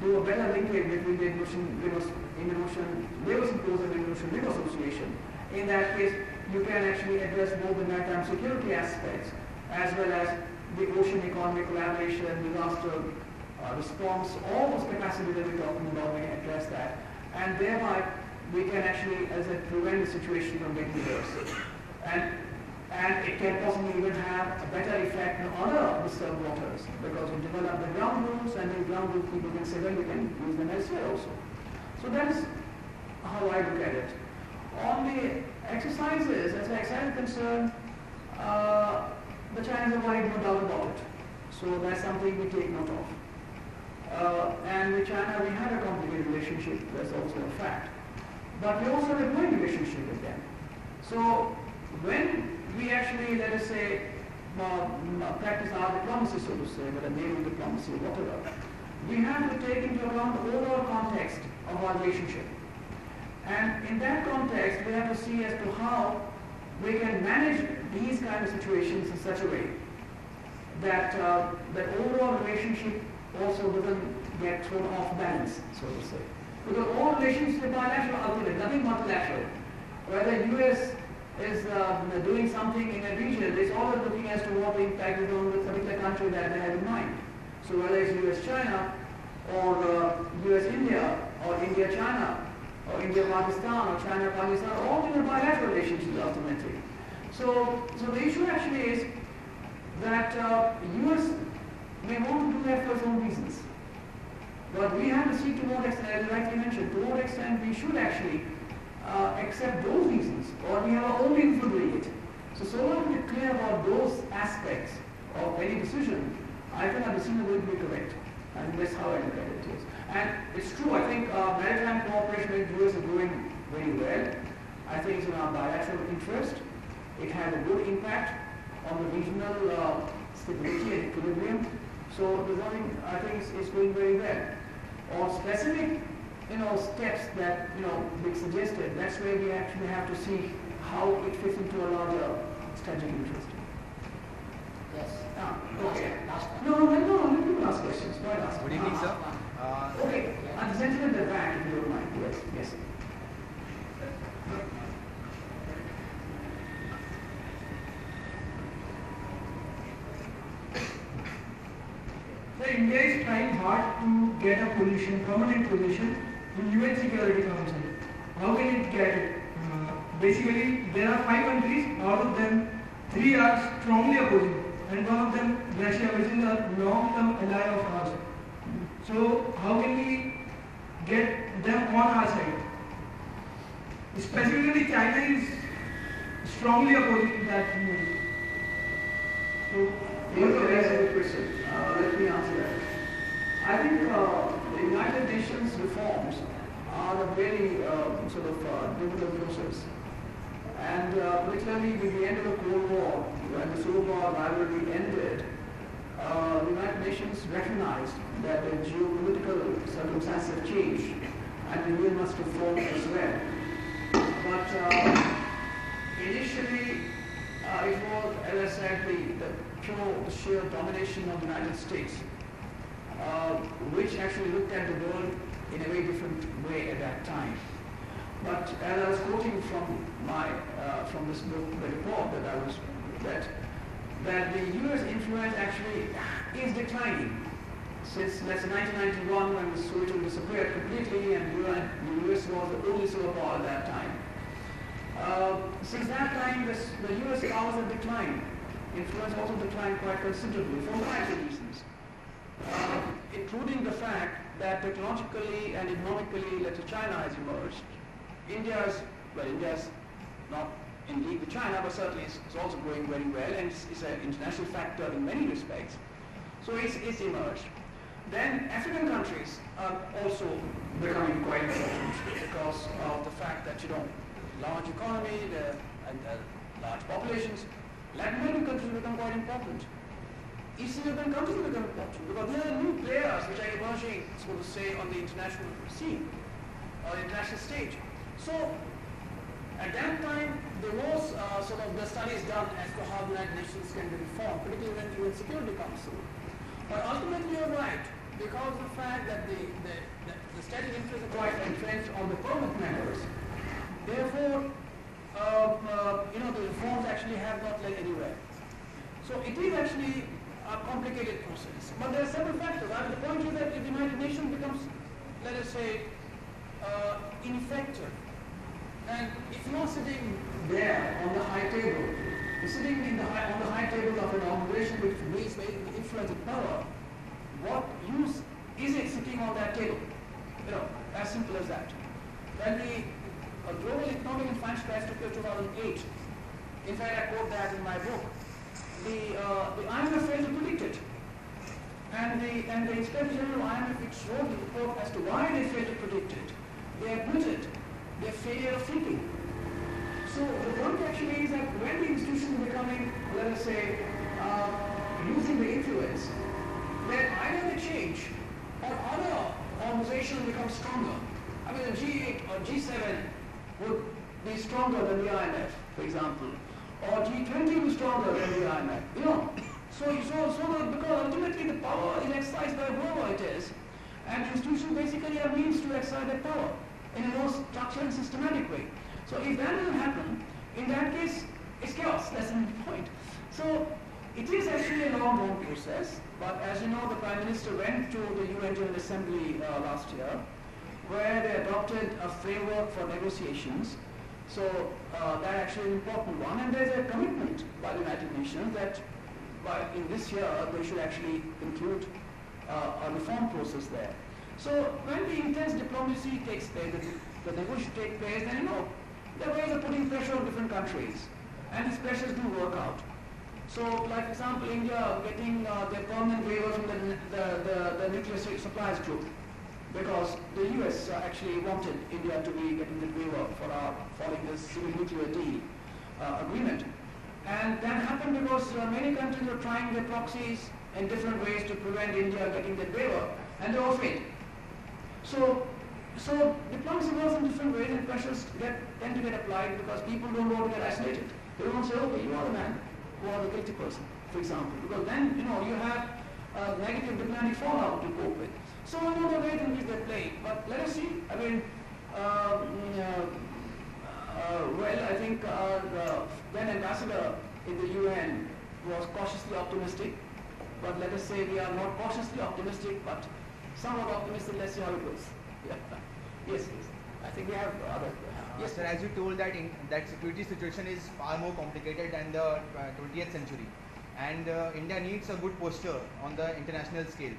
do a better linkage between the Indian Ocean, Ocean Naval Symposium and Indian Ocean Naval Association, in that case, you can actually address both the maritime security aspects as well as the ocean economic collaboration, disaster uh, response, all those capacities that we're talking about, we can address that. And thereby, we can actually, as a prevent the situation from getting worse. And and it can possibly even have a better effect on other disturbed waters because we develop the ground rules and the ground rules people can say, well, we can use them elsewhere also. So that is how I look at it. On the exercises, as far as I'm concerned, uh, the Chinese have worried no doubt about it. So that's something we take note of. Uh, and with China, we had a complicated relationship, that's also a fact. But we also have a growing relationship with them. So when we actually, let us say, um, practice our diplomacy, so to say, whether naval diplomacy or whatever, we have to take into account the overall context of our relationship. And in that context, we have to see as to how we can manage these kind of situations in such a way that uh, the overall relationship also doesn't get thrown off balance, so to say. Because all relationships are bilateral ultimately, nothing multilateral. Whether U.S. is uh, doing something in a region, it's always looking as to what the impact is on the particular country that they have in mind. So whether it's U.S.-China or uh, U.S.-India or India-China or India-Pakistan or China-Pakistan, all in a bilateral relationships ultimately. So, so the issue actually is that uh, U.S. may won't do that for own reasons. But we have to see to what extent, as rightly mentioned, to what extent we should actually uh, accept those reasons, or we have our own doing it. So, so long we're clear about those aspects of any decision, I think our decision will be correct. And that's how I look at it. Yes. And it's true, I think uh, maritime cooperation with the US is going very well. I think it's in our bilateral interest. It has a good impact on the regional uh, stability and equilibrium. So the zoning, I think, is, is going very well. Or specific, you know, steps that, you know, we suggested, that's where we actually have to see how it fits into a larger strategic interest. Yes. Ah, okay. one, last. No, no, no, no, let people ask questions. Go ahead, ask. Good evening, sir. Last one. Uh, Okay, at the center in the back, if you don't mind. Yes, yes. So India is trying hard to get a position, permanent position in UN Security Council. How can it get it? Uh, basically, there are five countries. Out of them, three are strongly opposing, and one of them, Russia, which is a long-term ally of ours. So how can we get them on our side? Specifically, China is strongly opposing that move. So, Yes, that's a good question. Uh, let me answer that. I think uh, the United Nations reforms are a very uh, sort of uh, difficult process. And uh, particularly with the end of the Cold War, when the War rivalry ended, uh, the United Nations recognized that the geopolitical circumstances have changed and the UN must reform as well. But initially, it was, as I said, the, the pure, sheer domination of the United States, uh, which actually looked at the world in a very different way at that time. But as I was quoting from my, uh, from this book, the report that I was, that, that the U.S. influence actually is declining. Since let's say 1991 when the Soviet disappeared completely and the U.S. was the only superpower at that time. Uh, since that time, this, the U.S. powers have declined. Influence also declined quite considerably for variety reasons, including the fact that technologically and economically, let's say China has emerged. India is, well, India is not in league with China, but certainly is, is also growing very well and is an international factor in many respects. So it's, it's emerged. Then African countries are also becoming quite important because of the fact that, you know, large economy the, and uh, large populations. Latin American countries become quite important. Eastern European countries become important because there are new players which are emerging, so to say, on the international scene or international stage. So at that time, there was uh, sort of the studies done as to how the United Nations can be reformed, particularly when the UN Security Council. But ultimately, you're right, because of the fact that the, the, the, the static interests are quite entrenched on the permanent members. Therefore, you know, the reforms actually have not led anywhere. So it is actually a complicated process. But there are several factors. I mean, the point is that if the United Nations becomes, let us say, uh, ineffective, and if you're sitting there on the high table, you're sitting in the high, on the high table of an organization which wields influence and power, what use is it sitting on that table? You know, as simple as that. When the uh, Global Economic and Finance Crisis place 2008, in fact I quote that in my book, the, uh, the IMF failed to predict it. And the, and the Inspector General of IMF wrote the report as to why they failed to predict it, they admitted their failure of thinking. So the point actually is that when the institution is becoming, let us say, uh, losing the influence, then either they change or other organizations become stronger. I mean the G8 or G7 would be stronger than the IMF, for example, or G20 would be stronger than the IMF. You know, so so so because ultimately the power is exercised by whoever it is, and institutions basically are means to exercise that power in a more structured and systematic way. So if that doesn't happen, in that case, it's chaos. That's the point. So it is actually a long, long process. But as you know, the Prime Minister went to the UN General Assembly uh, last year, where they adopted a framework for negotiations. So uh, that actually an important one. And there's a commitment by the United Nations that by in this year they should actually include uh, a reform process there. So when the intense diplomacy takes place, the, the negotiations take place, then you know, there are ways of putting pressure on different countries. And these pressures do work out. So, like for example, India getting uh, their permanent waiver from the, the, the, the Nuclear Suppliers Group because the US uh, actually wanted India to be getting the waiver for our following this civil nuclear deal uh, agreement. And that happened because uh, many countries were trying their proxies in different ways to prevent India getting that waiver, and they all failed. So, so diplomacy works in different ways, and pressures get, tend to get applied because people don't want to get isolated. They don't say, okay, you are the man who are the guilty person, for example, because then you know you have a negative diplomatic fallout to cope with. So I know the ways in which they play, but let us see. I mean, um, uh, uh, well, I think our uh, then ambassador in the UN was cautiously optimistic, but let us say we are not cautiously optimistic, but somewhat optimistic. Let's see how it goes. Yes, yes. I think we have other. Yes, sir. As you told that in, that security situation is far more complicated than the uh, 20th century, and uh, India needs a good posture on the international scale,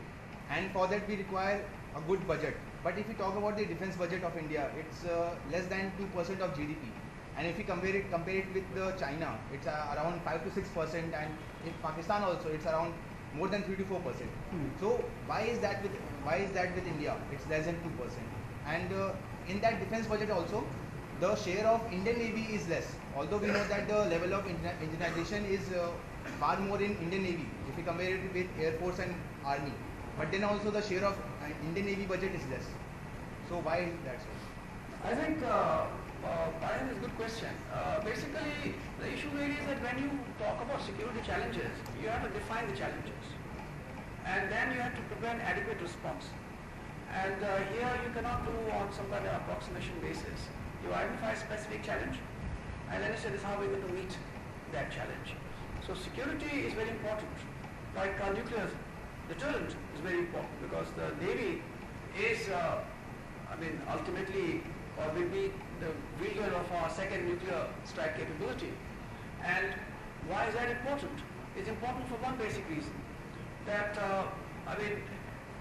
and for that we require a good budget. But if we talk about the defense budget of India, it's uh, less than two percent of GDP, and if we compare it compare it with the China, it's uh, around five to six percent, and in Pakistan also it's around more than three to four percent. Hmm. So why is that with why is that with India? It's less than two percent, and uh, in that defense budget also the share of Indian Navy is less. Although we know that the level of interna- indigenization is uh, far more in Indian Navy if we compare it with Air Force and Army. But then also the share of uh, Indian Navy budget is less. So why is that so? I think uh, uh, I it's a good question. Uh, basically, the issue really is that when you talk about security challenges, you have to define the challenges, and then you have to prepare an adequate response. And uh, here you cannot do on some kind of approximation basis. You identify a specific challenge, and then you say this is how we're going to meet that challenge. So security is very important. Like uh, nuclear deterrent is very important because the Navy is, uh, I mean, ultimately, or will be the wielder of our second nuclear strike capability. And why is that important? It's important for one basic reason, that, uh, I mean,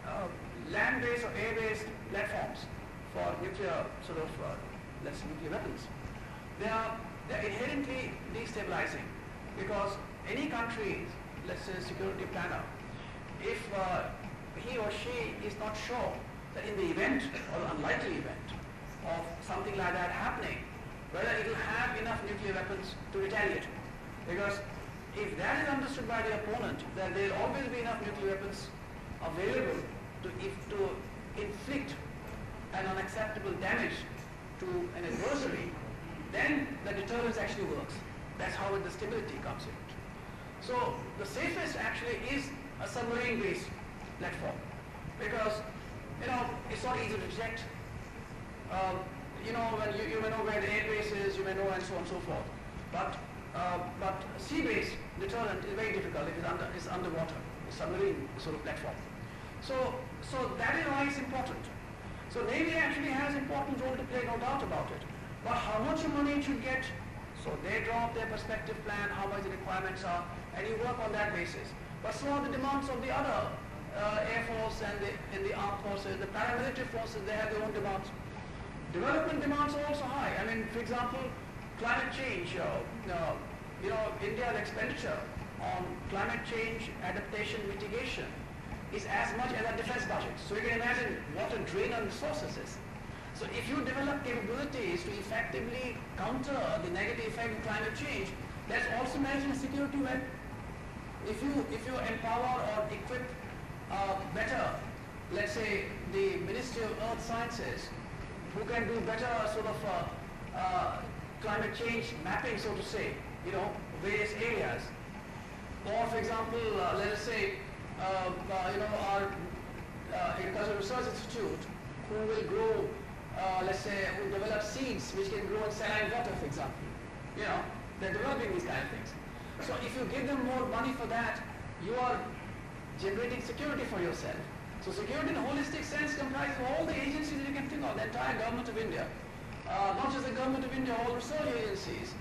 uh, land-based or air-based platforms for nuclear sort of, uh, let's nuclear weapons, they are they're inherently destabilizing because any country, let's say security planner, if uh, he or she is not sure that in the event or unlikely event of something like that happening, whether it will have enough nuclear weapons to retaliate. Because if that is understood by the opponent, that there will always be enough nuclear weapons available to, if, to inflict an unacceptable damage to an adversary, then the deterrence actually works. That's how the stability comes in. So the safest actually is a submarine-based platform because you know it's not easy to detect. Um, you know when you, you may know where the air base is, you may know and so on and so forth. But uh, but sea-based deterrent is very difficult if it's under it's underwater, a submarine sort of platform. So so that is why it's important. So Navy actually has important role to play, no doubt about it. But how much money it should get, so they draw up their perspective plan, how much the requirements are, and you work on that basis. But so are the demands of the other uh, Air Force and the, and the armed forces, the paramilitary forces, they have their own demands. Development demands are also high. I mean, for example, climate change, uh, uh, you know, India's expenditure on climate change adaptation mitigation is as much as our defense budget. So you can imagine what a drain on resources is. So if you develop capabilities to effectively counter the negative effect of climate change, that's also managing security well. If you if you empower or equip uh, better, let's say the Ministry of Earth Sciences, who can do better sort of uh, uh, climate change mapping, so to say, you know, various areas. Or for example, uh, let us say, uh, uh, you know, our Agricultural Research Institute, who will grow, let's say, who develop seeds which can grow in saline water, for example. You know, they're developing these kind of things. So if you give them more money for that, you are generating security for yourself. So security in a holistic sense comprises all the agencies that you can think of, the entire government of India. Uh, not just the government of India, all research agencies.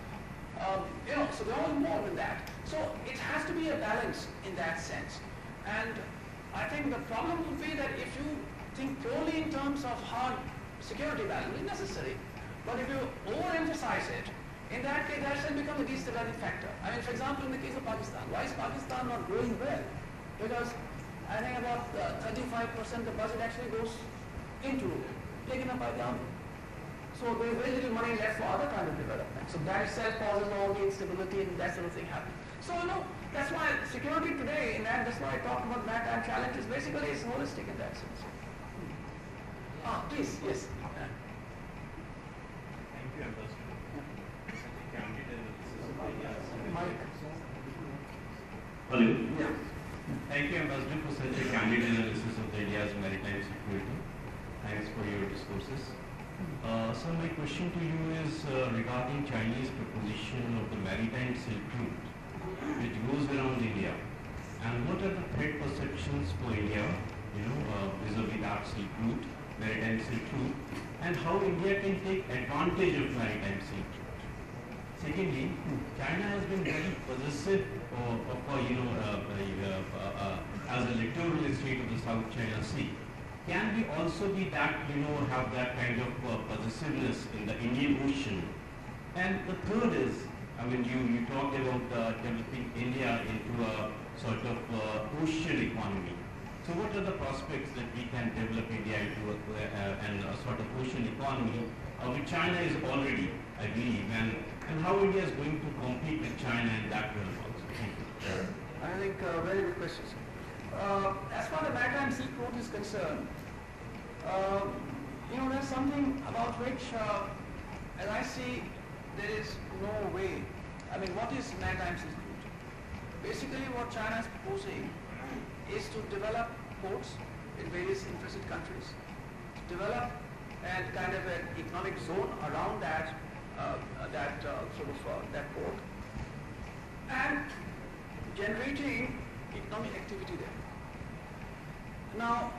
Um, you know, so they're all involved in that. So it has to be a balance in that sense. And I think the problem would be that if you think purely in terms of hard security value, it's necessary. But if you overemphasize it, in that case, that then becomes a destabilizing factor. I mean, for example, in the case of Pakistan, why is Pakistan not growing well? Because I think about 35% of the budget actually goes into, taken up by the army. So there is very little money left for other kind of development. So that itself causes all the instability and that sort of thing happen. So you know, that's why security today, that, that's why I talked about that maritime challenges, basically it's holistic in that sense. Ah, please, yes. Thank you, Ambassador. Such a candid analysis of the ideas. Mike. Hello. Yeah. Thank you, Ambassador, for such a candid analysis of the India's maritime security. Thanks for your discourses. Uh, so my question to you is uh, regarding Chinese proposition of the maritime Silk Route, which goes around India. And what are the threat perceptions for India, you know, uh, vis-a-vis that Silk Route, maritime Silk Route, and how India can take advantage of maritime Silk Route? Secondly, China has been very possessive of, of you know, uh, uh, uh, uh, as a littoral state of the South China Sea. Can we also be that, you know, have that kind of uh, possessiveness in the Indian Ocean? And the third is, I mean, you, you talked about uh, developing India into a sort of uh, ocean economy. So what are the prospects that we can develop India into a, uh, an, a sort of ocean economy, uh, which China is already, I believe, and, and how India is going to compete with China in that realm also? I think uh, very good questions. Uh, as far as maritime Silk Route is concerned, uh, you know, there's something about which, uh, as I see, there is no way. I mean, what is maritime Silk Route? Basically, what China is proposing is to develop ports in various interested countries, to develop and kind of an economic zone around that, that uh, sort of uh, that port, and generating economic activity there. Now,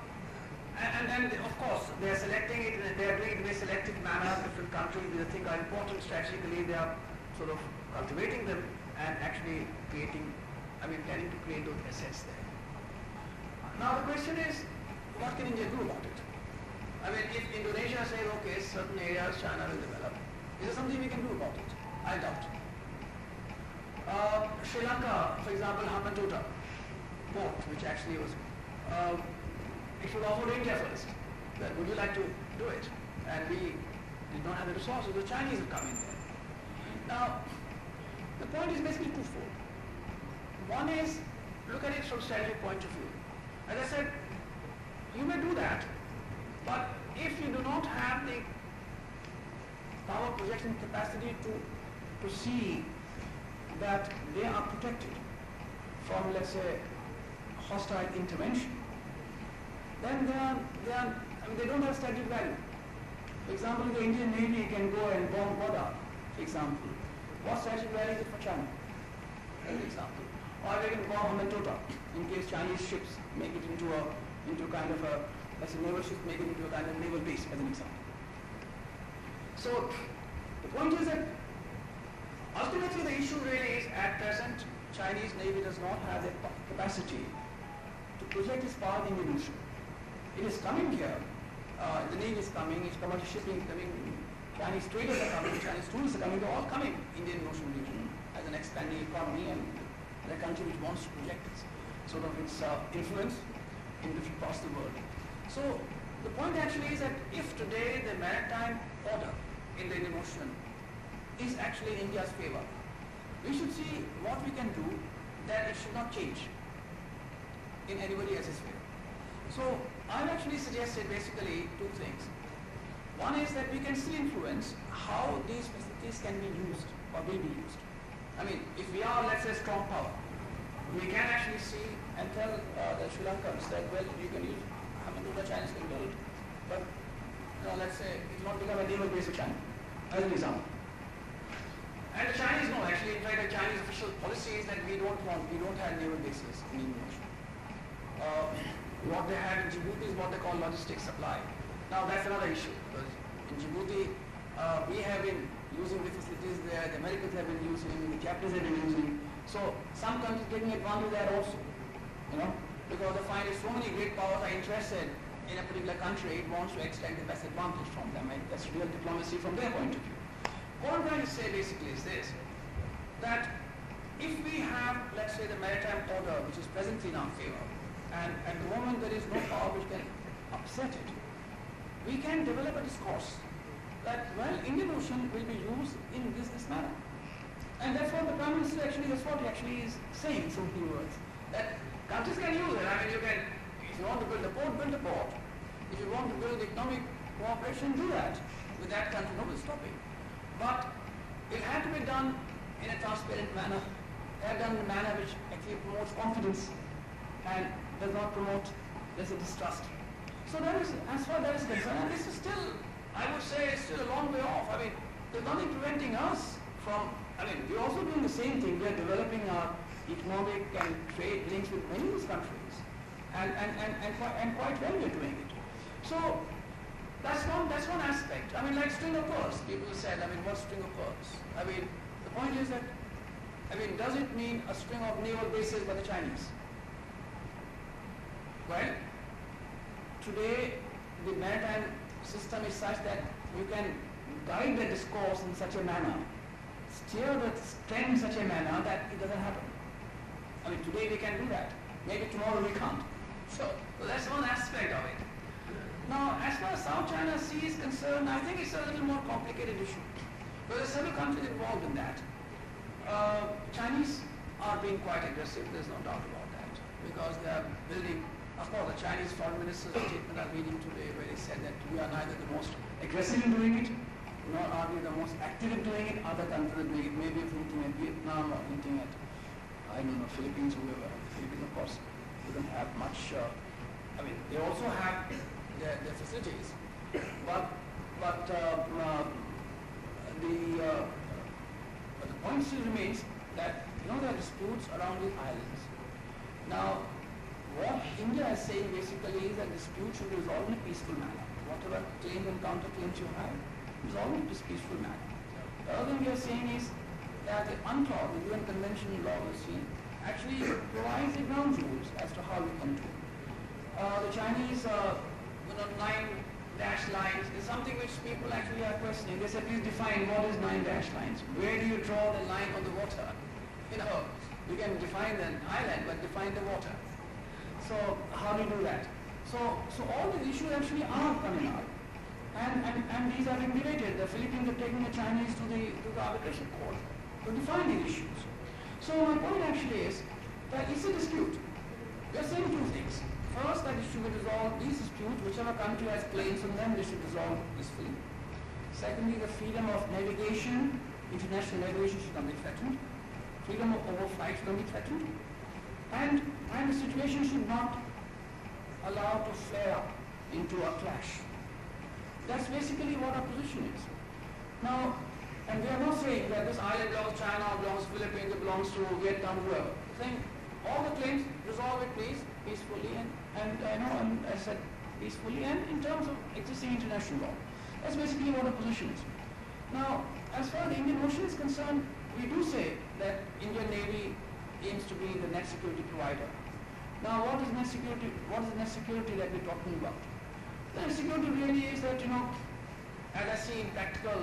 and, and of course, they are selecting it, they are doing it in a selective manner, different countries, they think are important strategically, they are sort of cultivating them and actually creating, I mean, planning to create those assets there. Now the question is, what can India do about it? I mean, if Indonesia says, okay, certain areas China will develop, is there something we can do about it? I doubt. Uh, Sri Lanka, for example, Hambantota port, which actually was, uh, it India first. That would you like to do it? And we did not have the resources. The Chinese have come in there. Now, the point is basically twofold. One is, look at it from strategic point of view. As I said, you may do that, but if you do not have the power projection capacity to, to see that they are protected from, let's say, hostile intervention, then they are, they are, I mean, they don't have strategic value. For example, the Indian Navy can go and bomb Gwadar, for example. What strategic value is it for China? As an example. Or they can bomb Hambantota in case Chinese ships make it into a, into kind of a, let's say naval ships make it into a kind of naval base, as an example. So, the point is that ultimately the issue really is at present Chinese Navy does not have the capacity to project its power in the ocean. It is coming here. Uh, the Navy is coming, its commercial shipping is coming, Chinese traders are coming, Chinese tourists are coming, they're all coming Indian Ocean region as an expanding economy and the country which wants to project its sort of its uh, influence. in different parts of the world. So the point actually is that if today the maritime order in the Ocean is actually in India's favor, we should see what we can do that it should not change in anybody else's favor. So I've actually suggested basically two things. One is that we can still influence how these facilities can be used or will be used. I mean, if we are, let's say, strong power, we can actually see and tell uh, the Sri Lankans that, well, you can use Hambantota Chinese can build, but, you know, let's say, it will not become a naval base China, as an example. And Chinese know, actually, in fact, the Chinese official policy is that we don't want, we don't have naval bases Indonesia. Uh, what they have in Djibouti is what they call logistics supply. Now that's another issue because in Djibouti uh, we have been using the facilities there, the Americans have been using, the Japanese have been using. So some countries are taking advantage of that also, you know, because they find that so many great powers are interested in a particular country, it wants to extract the best advantage from them, and that's real diplomacy from their point of view. What I'm trying to say basically is this, that if we have, let's say, the maritime order which is presently in our favor, and at the moment there is no power which can upset it, we can develop a discourse that, well, Indian Ocean will be used in this, this manner. And that's what the Prime Minister actually, that's what he actually is saying in so many words. That countries can use it. I mean, you can, if you want to build a port, build a port. If you want to build economic cooperation, do that. With that country, nobody's stopping. But it had to be done in a transparent manner. It had done in a manner which actually promotes confidence and does not promote, let's say, distrust. So that is, as far as that is concerned, this is still, I would say, still a long way off. I mean, there's nothing preventing us from, I mean, we're also doing the same thing. We're developing our economic and trade links with many of these countries. And, and, and, and, quite, and quite well we're doing it. So that's one, that's one aspect. I mean, like string of pearls, people said, I mean, what string of pearls? I mean, the point is that, I mean, does it mean a string of naval bases by the Chinese? Well, today the maritime system is such that you can guide the discourse in such a manner, steer the trend in such a manner that it doesn't happen. I mean, today we can do that. Maybe tomorrow we can't. So, that's one aspect of it. Now, as far as South China Sea is concerned, I think it's a little more complicated issue. There are several countries involved in that. Uh, Chinese are being quite aggressive, there's no doubt about that. Because they are building, of course, the Chinese foreign minister's statement I'm reading today where he said that we are neither the most aggressive in doing it, nor are we the most active in doing it. Other countries are doing it, maybe hinting at Vietnam or hinting at, I don't know, Philippines, whoever. Philippines, of course, we don't have much, uh, I mean, they also have their, their facilities. But, but uh, uh, the, uh, but the point still remains that, you know, there are disputes around the islands. Now, what India is saying basically is that dispute should be resolved in a peaceful manner. Whatever claims and counterclaims you have, resolve in a peaceful manner. The other thing we are saying is that the UN Convention on Law of Sea, actually provides the ground rules as to how we do it. Uh, the Chinese uh, nine dash lines is something which people actually are questioning. They said, please define what is nine dash lines. Where do you draw the line on the water? You know, you can define an island, but define the water. So how do you do that? So, so all these issues actually are coming up. And, and, and these are debated. The Philippines are taking the Chinese to the, to the arbitration court to define these issues. So my point actually is that it's a dispute. We are saying two things. First, that it should be resolved, these disputes, whichever country has claims on them, they should resolve peacefully. Secondly, the freedom of navigation, international navigation should not be threatened. Freedom of overflight should not be threatened. And, and the situation should not allow to flare up into a clash. That's basically what our position is. Now, and we are not saying that this island belongs to China, belongs to Philippines, belongs to Vietnam, whoever. Saying all the claims, resolve it please, peacefully and, eh, and I know, and I said peacefully and in terms of existing international law. That's basically what our position is. Now, as far as the Indian Ocean is concerned, we do say that Indian Navy aims to be the net security provider. Now, what is net security? What is net security that we're talking about? The security really is that, you know, as I see in practical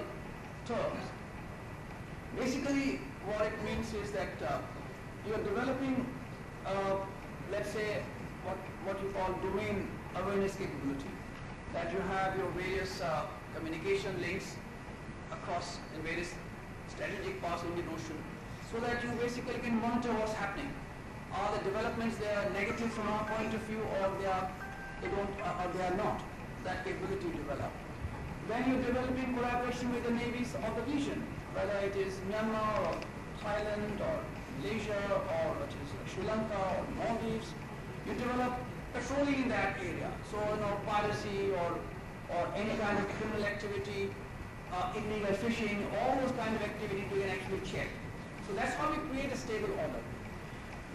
terms, basically what it means is that uh, you are developing, uh, let's say, what, what you call domain awareness capability. That you have your various uh, communication links across in various strategic parts of the ocean so that you basically can monitor what's happening. Are the developments they are negative from our point of view or they are they don't uh, or they are not? That capability develop. When you're developing collaboration with the navies of the region, whether it is Myanmar or Thailand or Malaysia or it is Sri Lanka or Maldives, you develop patrolling in that area. So, you know, piracy or, or any kind of criminal activity, uh, illegal fishing, all those kind of activities we can actually check. So that's how we create a stable order.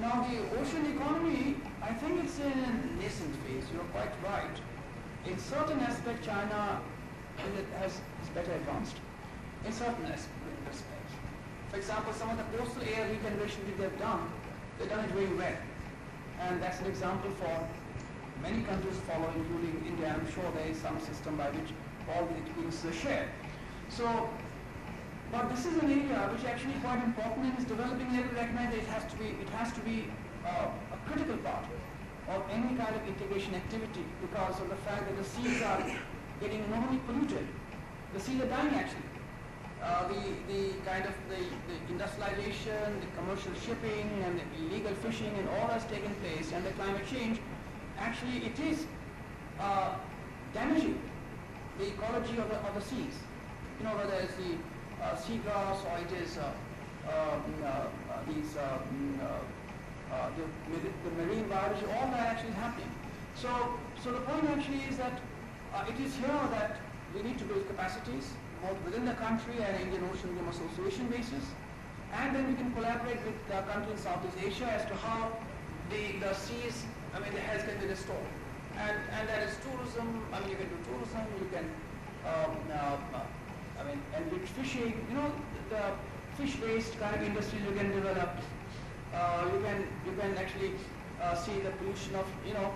Now the ocean economy, I think it's in a nascent phase, you're quite right. In certain aspect, China has, is better advanced. In certain aspects. For example, some of the coastal air regeneration that they've done, they've done it very well. And that's an example for many countries follow, including India. I'm sure there is some system by which all the experiences are shared. So, but this is an area which is actually quite important and is developing level recognize that it has to be, it has to be uh, a critical part of any kind of integration activity because of the fact that the seas are getting not only polluted, the seas are dying actually. Uh, the, the kind of the, the industrialization, the commercial shipping and the illegal fishing and all has taken place and the climate change, actually it is uh, damaging the ecology of the, of the seas. You know, whether it's the uh, seagrass or it is uh, um, uh, uh, these um, the, the marine biology, all that actually is happening. So, so the point actually is that it is here that we need to build capacities both within the country and Indian Ocean Rim Association basis. And then we can collaborate with the countries in Southeast Asia as to how the, the seas, I mean, the health can be restored. And, and that is tourism, I mean, you can do tourism, you can, um, uh, I mean, enrich fishing, you know, the fish-based kind of industries you can develop. Uh, you can, you can actually uh, see the pollution of, you know,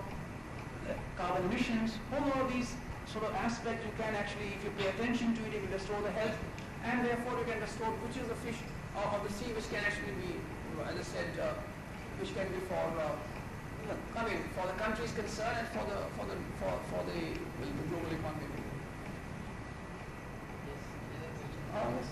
carbon emissions, all of these sort of aspect you can actually, if you pay attention to it, you can restore the health, and therefore you can restore which is the fish of, of the sea which can actually be, as I said, uh, which can be for, uh, you know, I mean, for the countries concerned and for the for the for, for the, the global economy. Oh, yes.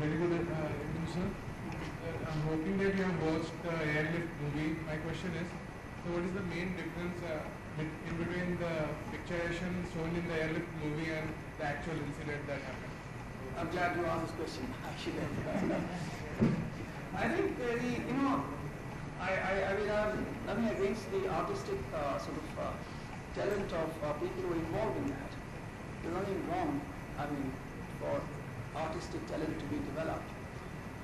Very good uh, evening, sir. Uh, I'm hoping that you have watched the Airlift movie. My question is, so what is the main difference uh, in between the picturation shown in the airlift movie and the actual incident that happened? I'm glad you asked this question. Actually, I think uh, the, you know, I, I, I mean, I'm nothing against the artistic uh, sort of uh, talent of uh, people who are involved in that. There's nothing wrong, I mean, for artistic talent to be developed.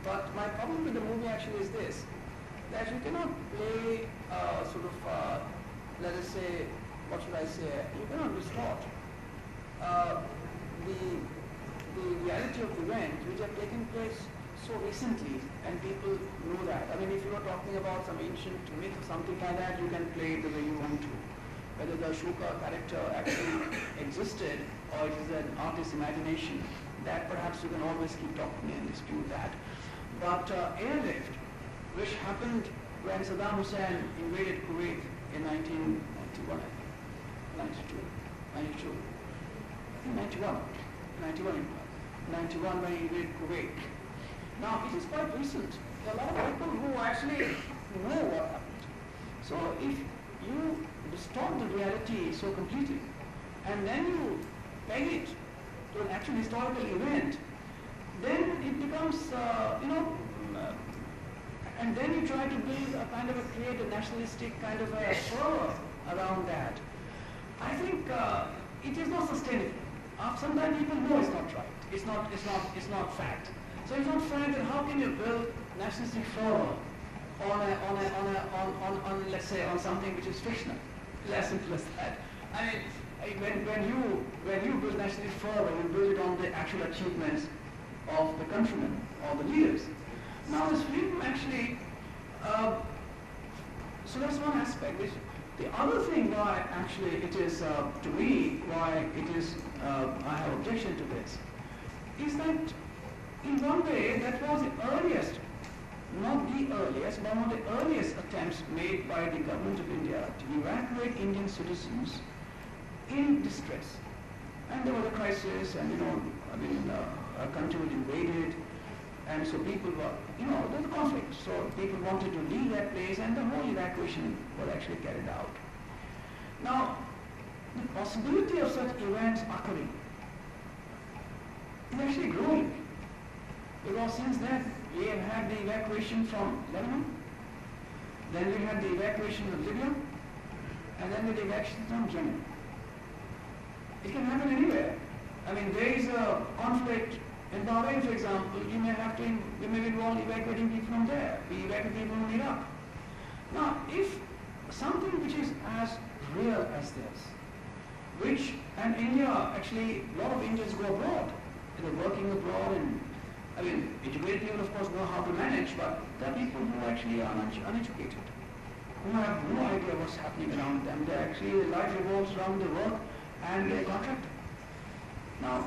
But my problem with the movie actually is this, that you cannot play uh, sort of uh, let us say, what should I say, you cannot distort uh, the, the reality of events which have taken place so recently and people know that. I mean, if you are talking about some ancient myth or something like that, you can play it the way you want to. Whether the Ashoka character actually existed or it is an artist's imagination, that perhaps you can always keep talking and dispute that. But uh, airlift, which happened when Saddam Hussein invaded Kuwait in 1991, 92, 92, I think 91, 91, 91 when he invaded Kuwait. Now it is quite recent. There are a lot of people who actually know what happened. So if you distort the reality so completely, and then you peg it to an actual historical event, then it becomes, uh, you know, and then you try to build a kind of a create a nationalistic kind of a fervor around that. I think uh, it is not sustainable. Sometimes people know it's not right. It's not, it's not, it's not fact. So it's not fact, then how can you build nationalistic fervor on a, on a, on a, on, on, on, let's say, on something which is fictional? As simple as that. I mean, when, when you, when you build nationalistic fervor, you build it on the actual achievements of the countrymen or the leaders. Now this film actually, uh, so that's one aspect. The other thing why actually it is, uh, to me, why it is, uh, I have objection to this, is that in one way that was the earliest not the earliest, but one of the earliest attempts made by the government of India to evacuate Indian citizens in distress. And there was a crisis, and you know, I mean, uh, our country was invaded, and so people were, you know, there's a conflict. So people wanted to leave that place, and the whole evacuation was actually carried out. Now, the possibility of such events occurring is actually growing. Because since then, we have had the evacuation from Lebanon, then we had the evacuation of Libya, and then the evacuation from Yemen. It can happen anywhere. I mean, there is a conflict in Bahrain, for example, you may have to, you may be involved evacuating people from there, we evacuate people from Iraq. Now, if something which is as real as this, which, and India, actually, a lot of Indians go abroad, they're working abroad and, I mean, educated people of course know how to manage, but there are people who actually are un- uneducated, who have no idea what's happening around them. They actually, their life revolves around the work and their contractor. Now,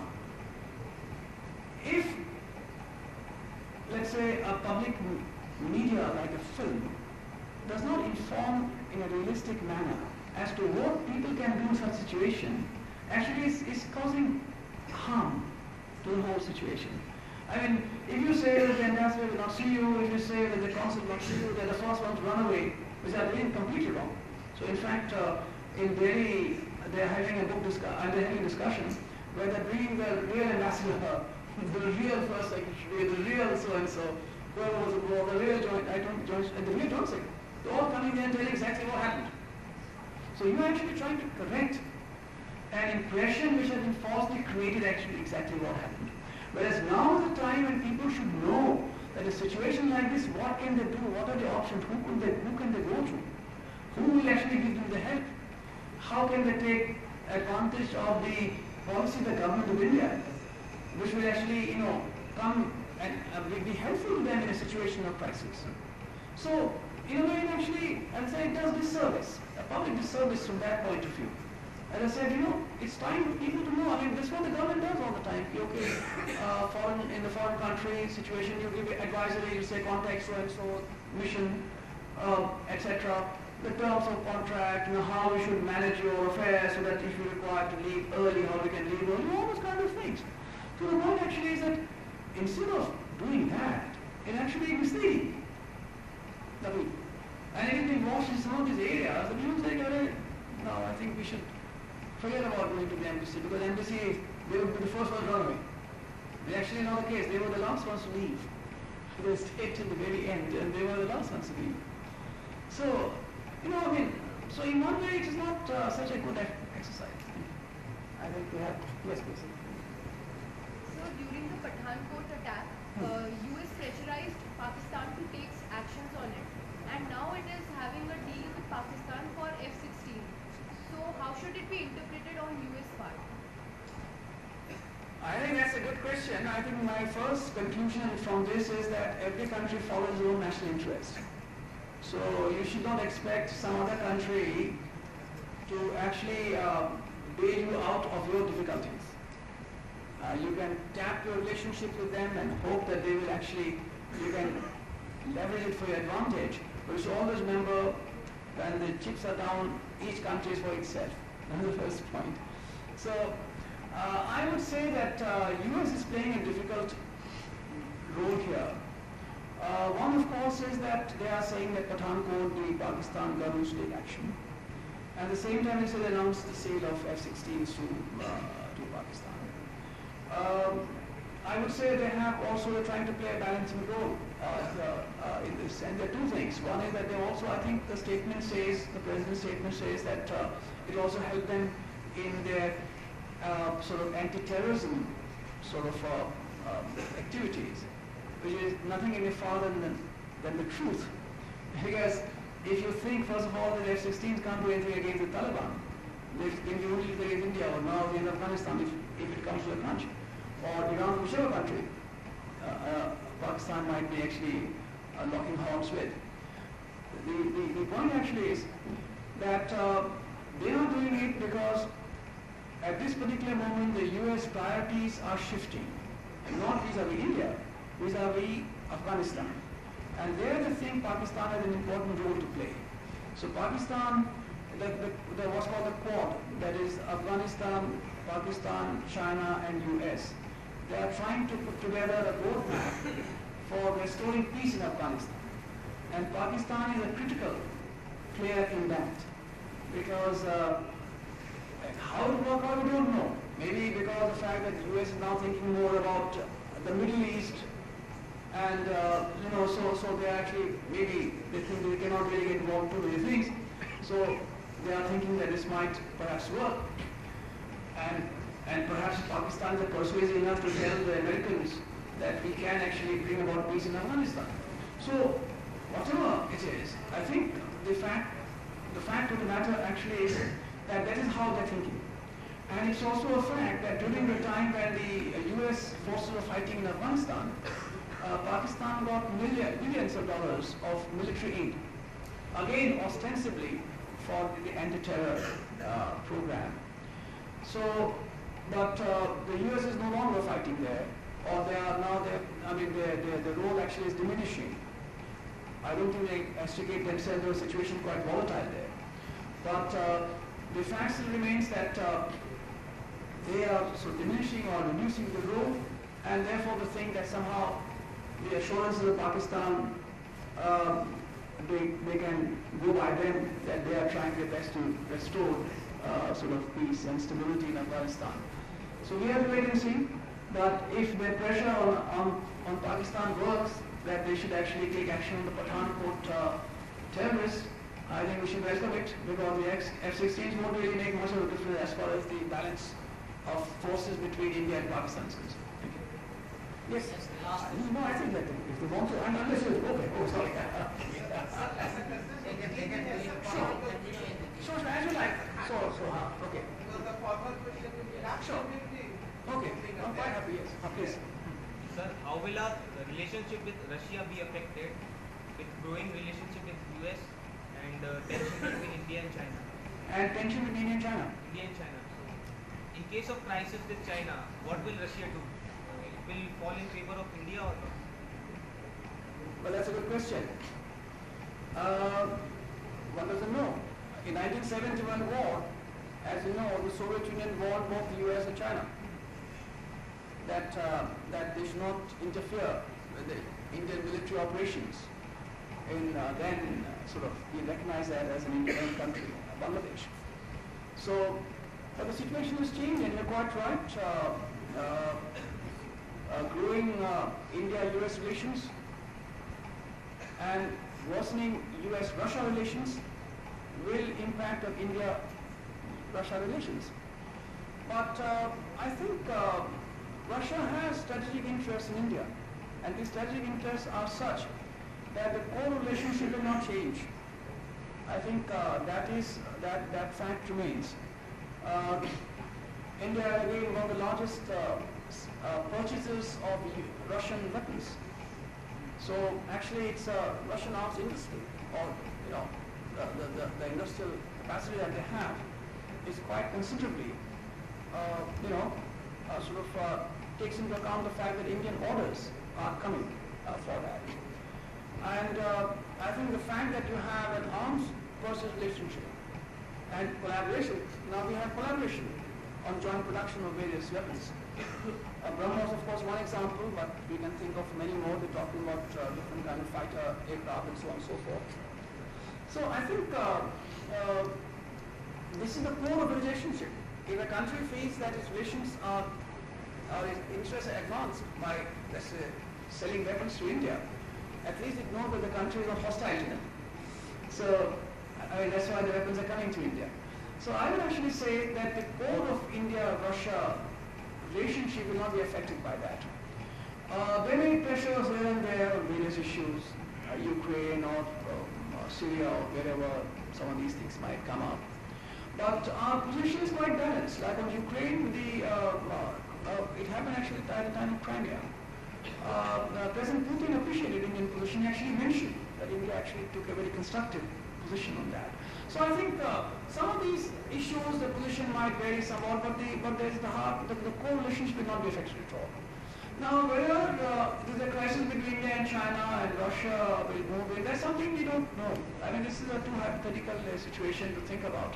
if, let's say, a public media like a film does not inform in a realistic manner as to what people can do in such situation, actually is, is causing harm to the whole situation. I mean, if you say that the ambassador will not see you, if you say that the consul will not see you, they're the first one to run away, which are doing completely wrong. So in fact, uh, in Delhi, they're having a book discuss, uh, they're having discussions where they're bringing the real ambassador, the real first secretary, the real so-and-so, whoever was the real joint, I don't, joint, and the real joint secretary. They're all coming there and telling exactly what happened. So you're actually trying to correct an impression which has been falsely created actually exactly what happened. Whereas now is the time when people should know that a situation like this, what can they do, what are the options, who, could they, who can they go to, who will actually give them the help, how can they take advantage of the policy of the government of India, which will actually, you know, come and uh, be helpful to them in a situation of crisis. So, in a way, it actually, I'd say it does disservice, a public disservice from that point of view. As I said, you know, it's time for people to know. I mean, this is what the government does all the time. You, okay, uh, foreign, in the foreign country situation, you give advisory, you say contact so and so, mission, uh, etc. The terms of contract, you know, how you should manage your affairs so that if you're required to leave early, how you can leave early, all those kind of things. So the point actually is that instead of doing that, it actually misleading. The people. And it involves in some of these areas, the people say, no, I think we should forget about going to the embassy because embassy, they would be the first ones to run away. They actually not the case. They were the last ones to leave. They stayed till the very end and they were the last ones to leave. So, you know, I mean, so in one way it is not uh, such a good exercise. I think we have, yes please. So during the Pathankot attack, uh, US pressurized Pakistan to take actions on it and now it is having a deal with Pakistan for F-16. So how should it be interpreted on US part? I think that's a good question. I think my first conclusion from this is that every country follows their own national interest. So you should not expect some other country to actually uh, bail you out of your difficulties. Uh, you can tap your relationship with them and hope that they will actually, you can leverage it for your advantage. But you should always remember when the chips are down, each country is for itself. That's the first point. So uh, I would say that uh, US is playing a difficult role here. Uh, one, of course, is that they are saying that Pathankot, the Pakistan government should take action. At the same time, they they announced the sale of F-16s to, uh. Um, I would say they have also they're trying to play a balancing role uh, uh, in this. And there are two things. One is that they also, I think the statement says, the president's statement says that uh, it also helped them in their uh, sort of anti-terrorism sort of um, activities, which is nothing any farther than, than the truth. Because if you think, first of all, that F-16s can't do anything against the Taliban, they can do only against India or now in Afghanistan if, if it comes to a crunch, or Iran, whichever country uh, uh, Pakistan might be actually uh, locking horns with. The, the, the point actually is that uh, they are doing it because at this particular moment the US priorities are shifting, not vis-a-vis India, vis-a-vis Afghanistan. And there they think Pakistan has an important role to play. So Pakistan, the, the, the what's called the Quad, that is Afghanistan, Pakistan, China and US, they are trying to put together a roadmap for restoring peace in Afghanistan. And Pakistan is a critical player in that because uh, how it work out, we don't know. Maybe because of the fact that the US is now thinking more about the Middle East and uh, you know, so so they actually maybe they think they cannot really get involved too many things. So they are thinking that this might perhaps work. And and perhaps Pakistan is persuasive enough to tell the Americans that we can actually bring about peace in Afghanistan. So whatever it is, I think the fact the fact of the matter actually is that that is how they're thinking. And it's also a fact that during the time when the US forces were fighting in Afghanistan, uh, Pakistan got million, millions of dollars of military aid, again ostensibly for the anti-terror uh, program. So, but uh, the US is no longer fighting there, or they are now, I mean, their, their, role actually is diminishing. I don't think they extricate themselves, the situation quite volatile there. But uh, the fact still remains that uh, they are so diminishing or reducing the role, and therefore the thing that somehow the assurances of Pakistan, uh, they, they can go by them that they are trying their best to restore uh, sort of peace and stability in Afghanistan. So we have to wait and see. that if the pressure on, on, on Pakistan works, that they should actually take action on the Pathankot uh, terrorists, I think we should welcome it because the F-16s won't really make much of a difference as far as the balance of forces between India and Pakistan is concerned. Thank you. Yes. No, I think that if they want to, unless you, okay, oh, sorry. Sure. Sure, sure, as you like. So, so, uh, okay. So the formal question will be asked Sure. Okay, I'm quite happy, yes. Please. Sir, how will our relationship with Russia be affected with growing relationship with US and uh, tension between India and China? And tension between India and China. India and China. So, in case of crisis with China, what will Russia do? It will fall in favor of India or not? Well, that's a good question. Uh, one doesn't know. In 1971 war, as you know, the Soviet Union warned both the US and China that, uh, that they should not interfere with the Indian military operations and uh, then uh, sort of be recognized as an independent country, Bangladesh. So, the situation has changed and you're quite right. Uh, uh, growing India-US relations and worsening US-Russia relations will impact on India-Russia relations. But uh, I think uh, Russia has strategic interests in India, and these strategic interests are such that the core relationship will not change. I think uh, that is that that fact remains. Uh, India again one of the largest uh, uh, purchasers of Russian weapons. So actually, it's a Russian arms industry, or you know, the, the, the, industrial capacity that they have is quite considerably, uh, you know, sort of uh, takes into account the fact that Indian orders are coming uh, for that. And uh, I think the fact that you have an arms purchase relationship and collaboration, now we have collaboration on joint production of various weapons. Uh, BrahMos, of course, one example, but we can think of many more. We're talking about uh, different kind of fighter aircraft and so on and so forth. So I think uh, uh, this is the core of the relationship. If a country feels that its relations are, interests are advanced by, let's say, selling weapons to India, at least it knows that the country is not hostile to them. So, I mean, that's why the weapons are coming to India. So I would actually say that the core of India-Russia relationship will not be affected by that. Uh, there may be pressures here and there on various issues, uh, Ukraine or um, uh, Syria or wherever some of these things might come up. But our position is quite balanced. Like on Ukraine, the, uh, uh, it happened actually at the time of Crimea. Uh, uh, President Putin appreciated Indian position. He actually mentioned that India actually took a very constructive position on that. So I think uh, some of these issues, the position might vary somewhat, but the but there's the heart, the, the core relationship will not be affected at all. Now, whether uh, there's a crisis between India and China and Russia will move in, that's something we don't know. I mean, this is a too hypothetical uh, situation to think about.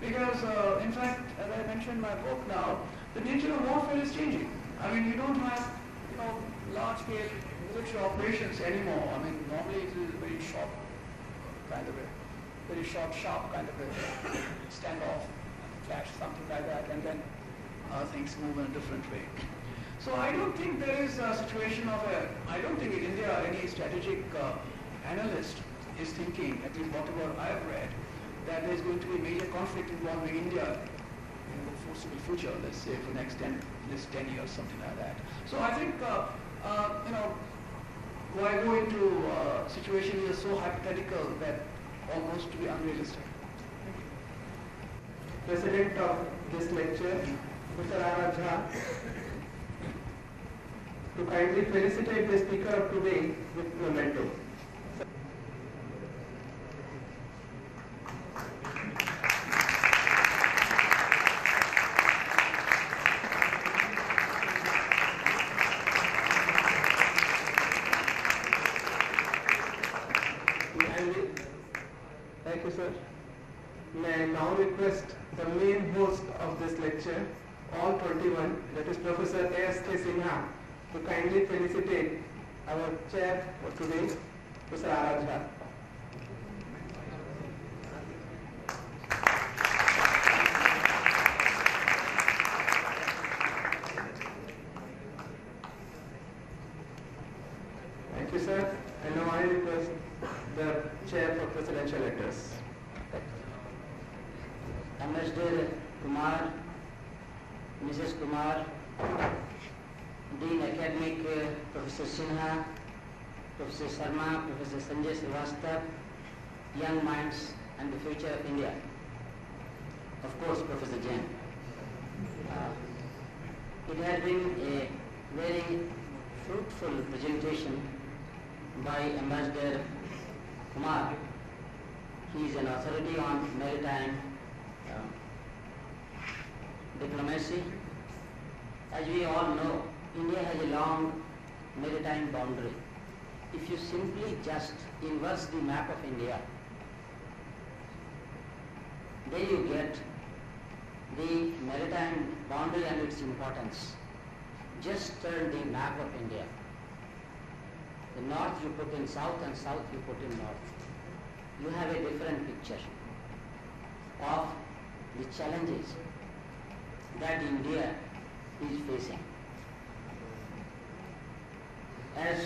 Because, uh, in fact, as I mentioned in my book now, the nature of warfare is changing. I mean, you don't have, you know, large-scale military operations anymore. I mean, normally it is a very short kind of a, very short, sharp kind of a standoff, clash, something like that, and then uh, things move in a different way. So I don't think there is a situation of a, I don't think in India any strategic uh, analyst is thinking, at least whatever I have read, that there is going to be major conflict involving India future, let's say for next 10, this 10 years, something like that. So I think, uh, uh, you know, why go into a situation which is so hypothetical that almost to be unrealistic. President of this lecture, Mr. R. Jha, to kindly felicitate the speaker of today with memento. This lecture, all 21, that is Professor A.S.K. Sinha, to kindly felicitate our chair for today, Mr. R. Jha. Thank you, sir. And now I request the chair for presidential letters. Ambassador Kumar, Mrs. Kumar, Dean Academic uh, Professor Sinha, Professor Sharma, Professor Sanjay Srivastav, young minds and the future of India. Of course, Professor Jain. Uh, it has been a very fruitful presentation by Ambassador Kumar. He is an authority on maritime uh, diplomacy. As we all know, India has a long maritime boundary. If you simply just inverse the map of India, then you get the maritime boundary and its importance. Just turn the map of India. The north you put in south and south you put in north. You have a different picture of the challenges that India is facing. As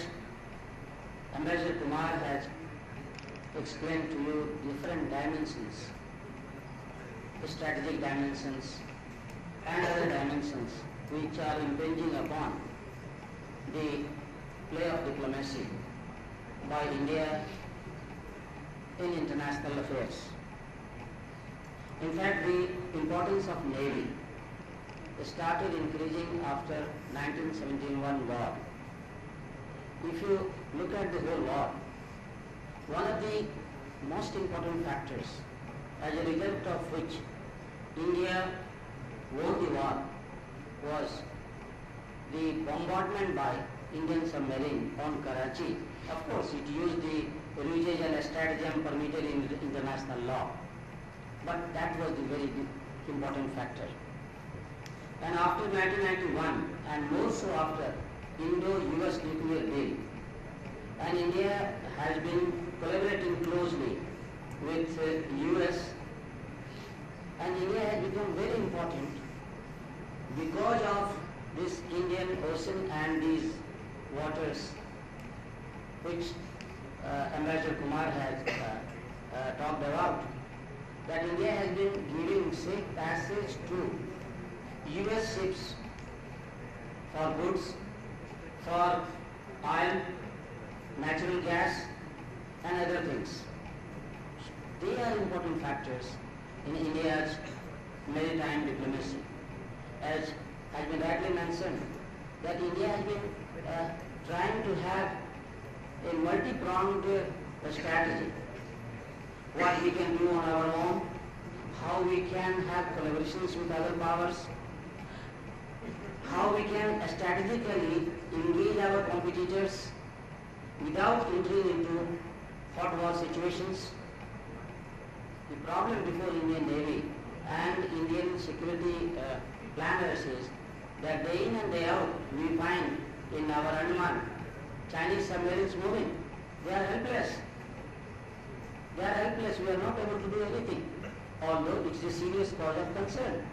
Ambassador Kumar has explained to you different dimensions, strategic dimensions and other dimensions which are impinging upon the play of diplomacy by India in international affairs. In fact, the importance of Navy started increasing after 1971 war. If you look at the whole war, one of the most important factors as a result of which India won the war was the bombardment by Indian submarine on Karachi. Of course, it used the and stratagem permitted in international law. But that was the very important factor. And after 1991, and more so after Indo-US nuclear deal, and India has been collaborating closely with uh, US, and India has become very important because of this Indian Ocean and these waters, which uh, Ambassador Kumar has uh, uh, talked about, that India has been giving safe passage to US ships for goods, for oil, natural gas and other things. They are important factors in India's maritime diplomacy. As has been rightly mentioned, that India has been uh, trying to have a multi-pronged uh, strategy. What we can do on our own, how we can have collaborations with other powers, how we can strategically engage our competitors without entering into hot war situations. The problem before Indian Navy and Indian security uh, planners is that day in and day out we find in our Andaman Chinese submarines moving. They are helpless. They are helpless. We are not able to do anything, although it is a serious cause of concern.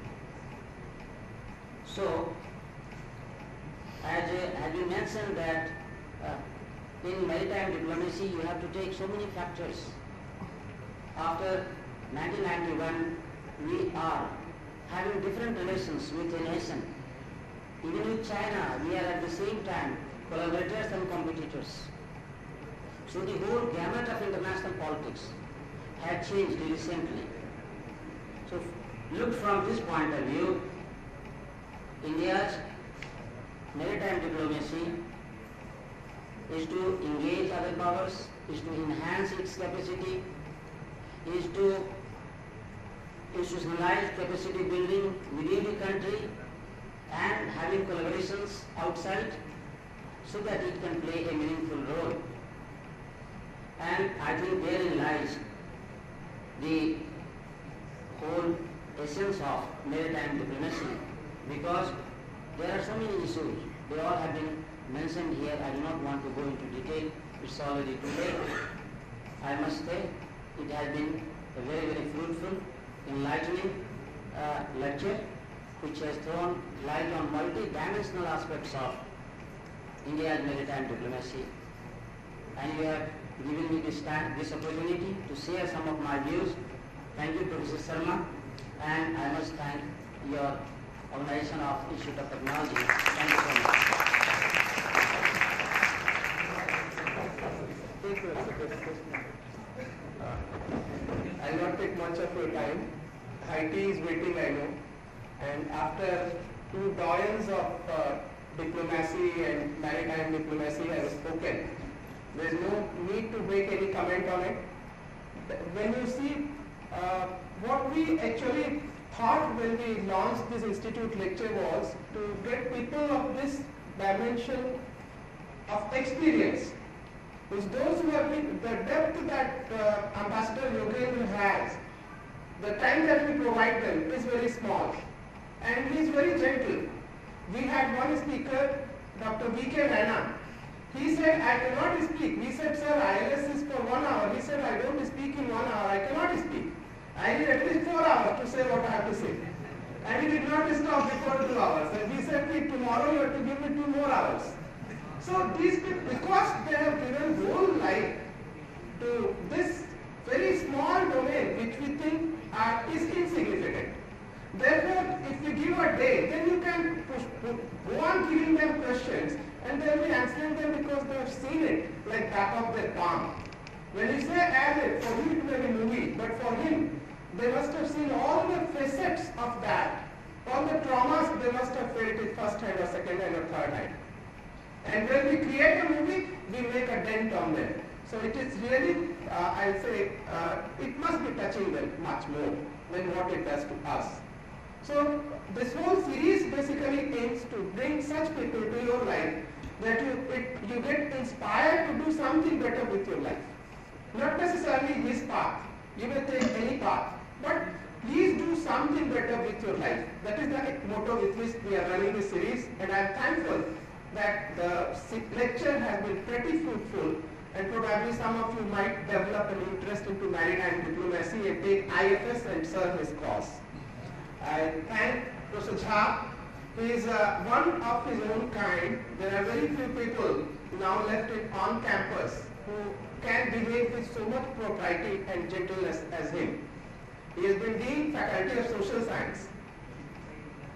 So, as, uh, as you mentioned that uh, in maritime diplomacy you have to take so many factors. After 1991, we are having different relations with a nation. Even with China, we are at the same time collaborators and competitors. So the whole gamut of international politics had changed recently. So looked from this point of view, India's maritime diplomacy is to engage other powers, is to enhance its capacity, is to institutionalize capacity building within the country and having collaborations outside so that it can play a meaningful role. And I think therein lies the whole essence of maritime diplomacy because there are so many issues. They all have been mentioned here. I do not want to go into detail. It's already too late. I must say it has been a very, very fruitful, enlightening uh, lecture which has thrown light on multi-dimensional aspects of India's maritime diplomacy. And you have given me this time, this opportunity to share some of my views. Thank you, Professor Sharma, and I must thank your organization of Institute of Technology. Thank you so much. I'll not take much of your time. Haiti is waiting, I know. And after two doyens of uh, diplomacy and maritime diplomacy have spoken, there is no need to make any comment on it. When you see uh, what we actually thought when we launched this institute lecture was to get people of this dimension of experience because those who have been, the depth that uh, Ambassador Yogendra has, the time that we provide them is very small and he is very gentle. We had one speaker, Dr. V.K. Rana. He said, I cannot speak. We said, sir, ILS is for one hour. He said, I don't speak in one hour. I cannot speak. I need at least four hours to say what I have to say. And he did not stop before two hours. And he said, tomorrow you have to give me two more hours. So these people, because they have given whole life to this very small domain which we think is insignificant. Therefore, if we give a day, then you can push, push, go on giving them questions and they'll be answering them because they have seen it like back of their palm. When you say added, for you it may be movie, but for him, they must have seen all the facets of that. All the traumas they must have felt it first hand or second hand or third hand. And when we create a movie, we make a dent on them. So it is really, I'll say, uh, it must be touching them much more than what it does to us. So this whole series basically aims to bring such people to your life that you, it, you get inspired to do something better with your life. Not necessarily his path. You may take any path. But please do something better with your life. That is the motto with which we are running this series and I am thankful that the lecture has been pretty fruitful and probably some of you might develop an interest into maritime diplomacy and take IFS and serve his cause. I thank Professor Jha, who is uh, one of his own kind. There are very few people now left on campus who can behave with so much propriety and gentleness as him. He has been Dean Faculty of Social Science.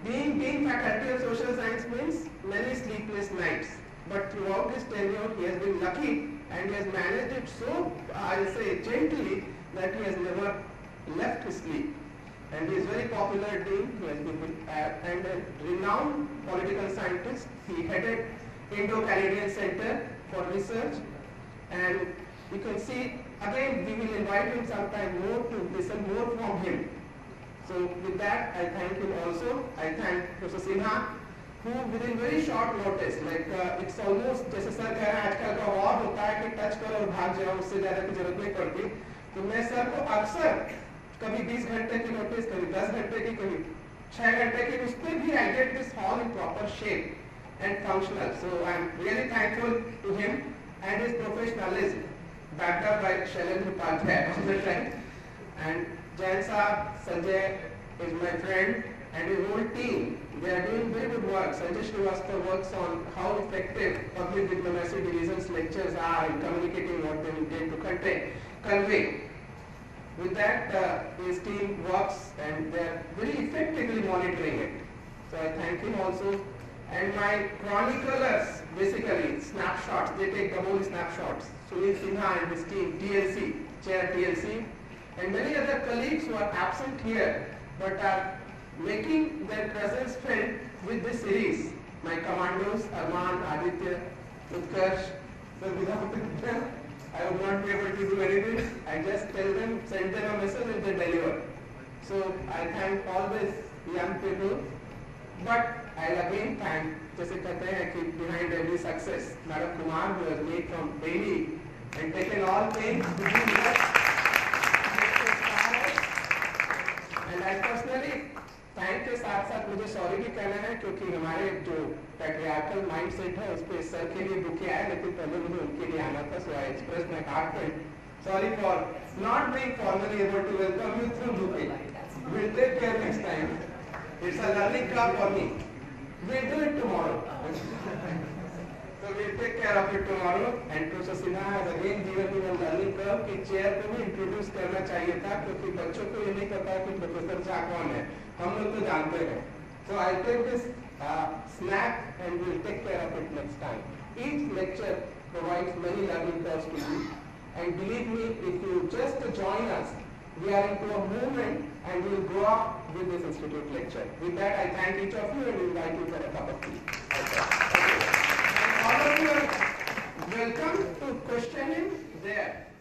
Being Dean Faculty of Social Science means many sleepless nights. But throughout his tenure, he has been lucky and he has managed it so, I'll say, gently that he has never left his sleep. And he is very popular dean, he has been uh, and a renowned political scientist. He headed Indo-Canadian Center for Research and you can see again we will invite him sometime more to listen more from him. So with that I thank him also. I thank Professor Sinha who within very short notice, like uh, it's almost just sir कह रहे हैं आजकल का और होता है कि touch करो और भाग जाओ उससे ज़्यादा की ज़रूरत नहीं पड़ती, तो मैं सर को अक्सर कभी 20 घंटे की notice, कभी 10 घंटे की, कभी 6 घंटे की, उसपे भी I get this hall in proper shape and functional, so I'm really thankful to him and his professionalism, backed up by Shailen Upadhyay, my friend, and Jain Saab, Sanjay is my friend and his whole team. They are doing very good work. Sanjay Srivastava works on how effective public diplomacy division's lectures are in communicating what they intend to convey. convey. With that, uh, his team works and they are very effectively monitoring it. So I thank him also. And my chroniclers, basically, snapshots, they take the whole snapshots. Sunil Sinha and his team, TLC, chair TLC, and many other colleagues who are absent here but are making their presence felt with this series. My commandos, Arman, Aditya, Utkarsh, so without them, I would not be able to do anything. I just tell them, send them a message and they deliver. So I thank all these young people. But I'll again thank, जैसे कहते हैं कि behind every success, Madam Kumar who has made from Delhi and taken all pains to do that. And I personally thank के साथ साथ मुझे sorry भी कहना है, क्योंकि हमारे जो पेट्रियार्कल माइंड सेट है, उस पर सर के लिए बुके आए, लेकिन पहले मुझे उनके लिए आना था so I express my heartfelt sorry for not being formally able to welcome you through दुखे चेयर को भी इंट्रोड्यूस करना चाहिए था, क्योंकि बच्चों को ये नहीं पता कि प्रोफेसर चा कौन है। So I'll take this uh, snack and we'll take care of it next time. Each lecture provides many learning curves to you. And believe me, if you just join us, we are into a movement and we'll grow up with this institute lecture. With that, I thank each of you and invite you for a cup of tea. All of you are welcome to question him there.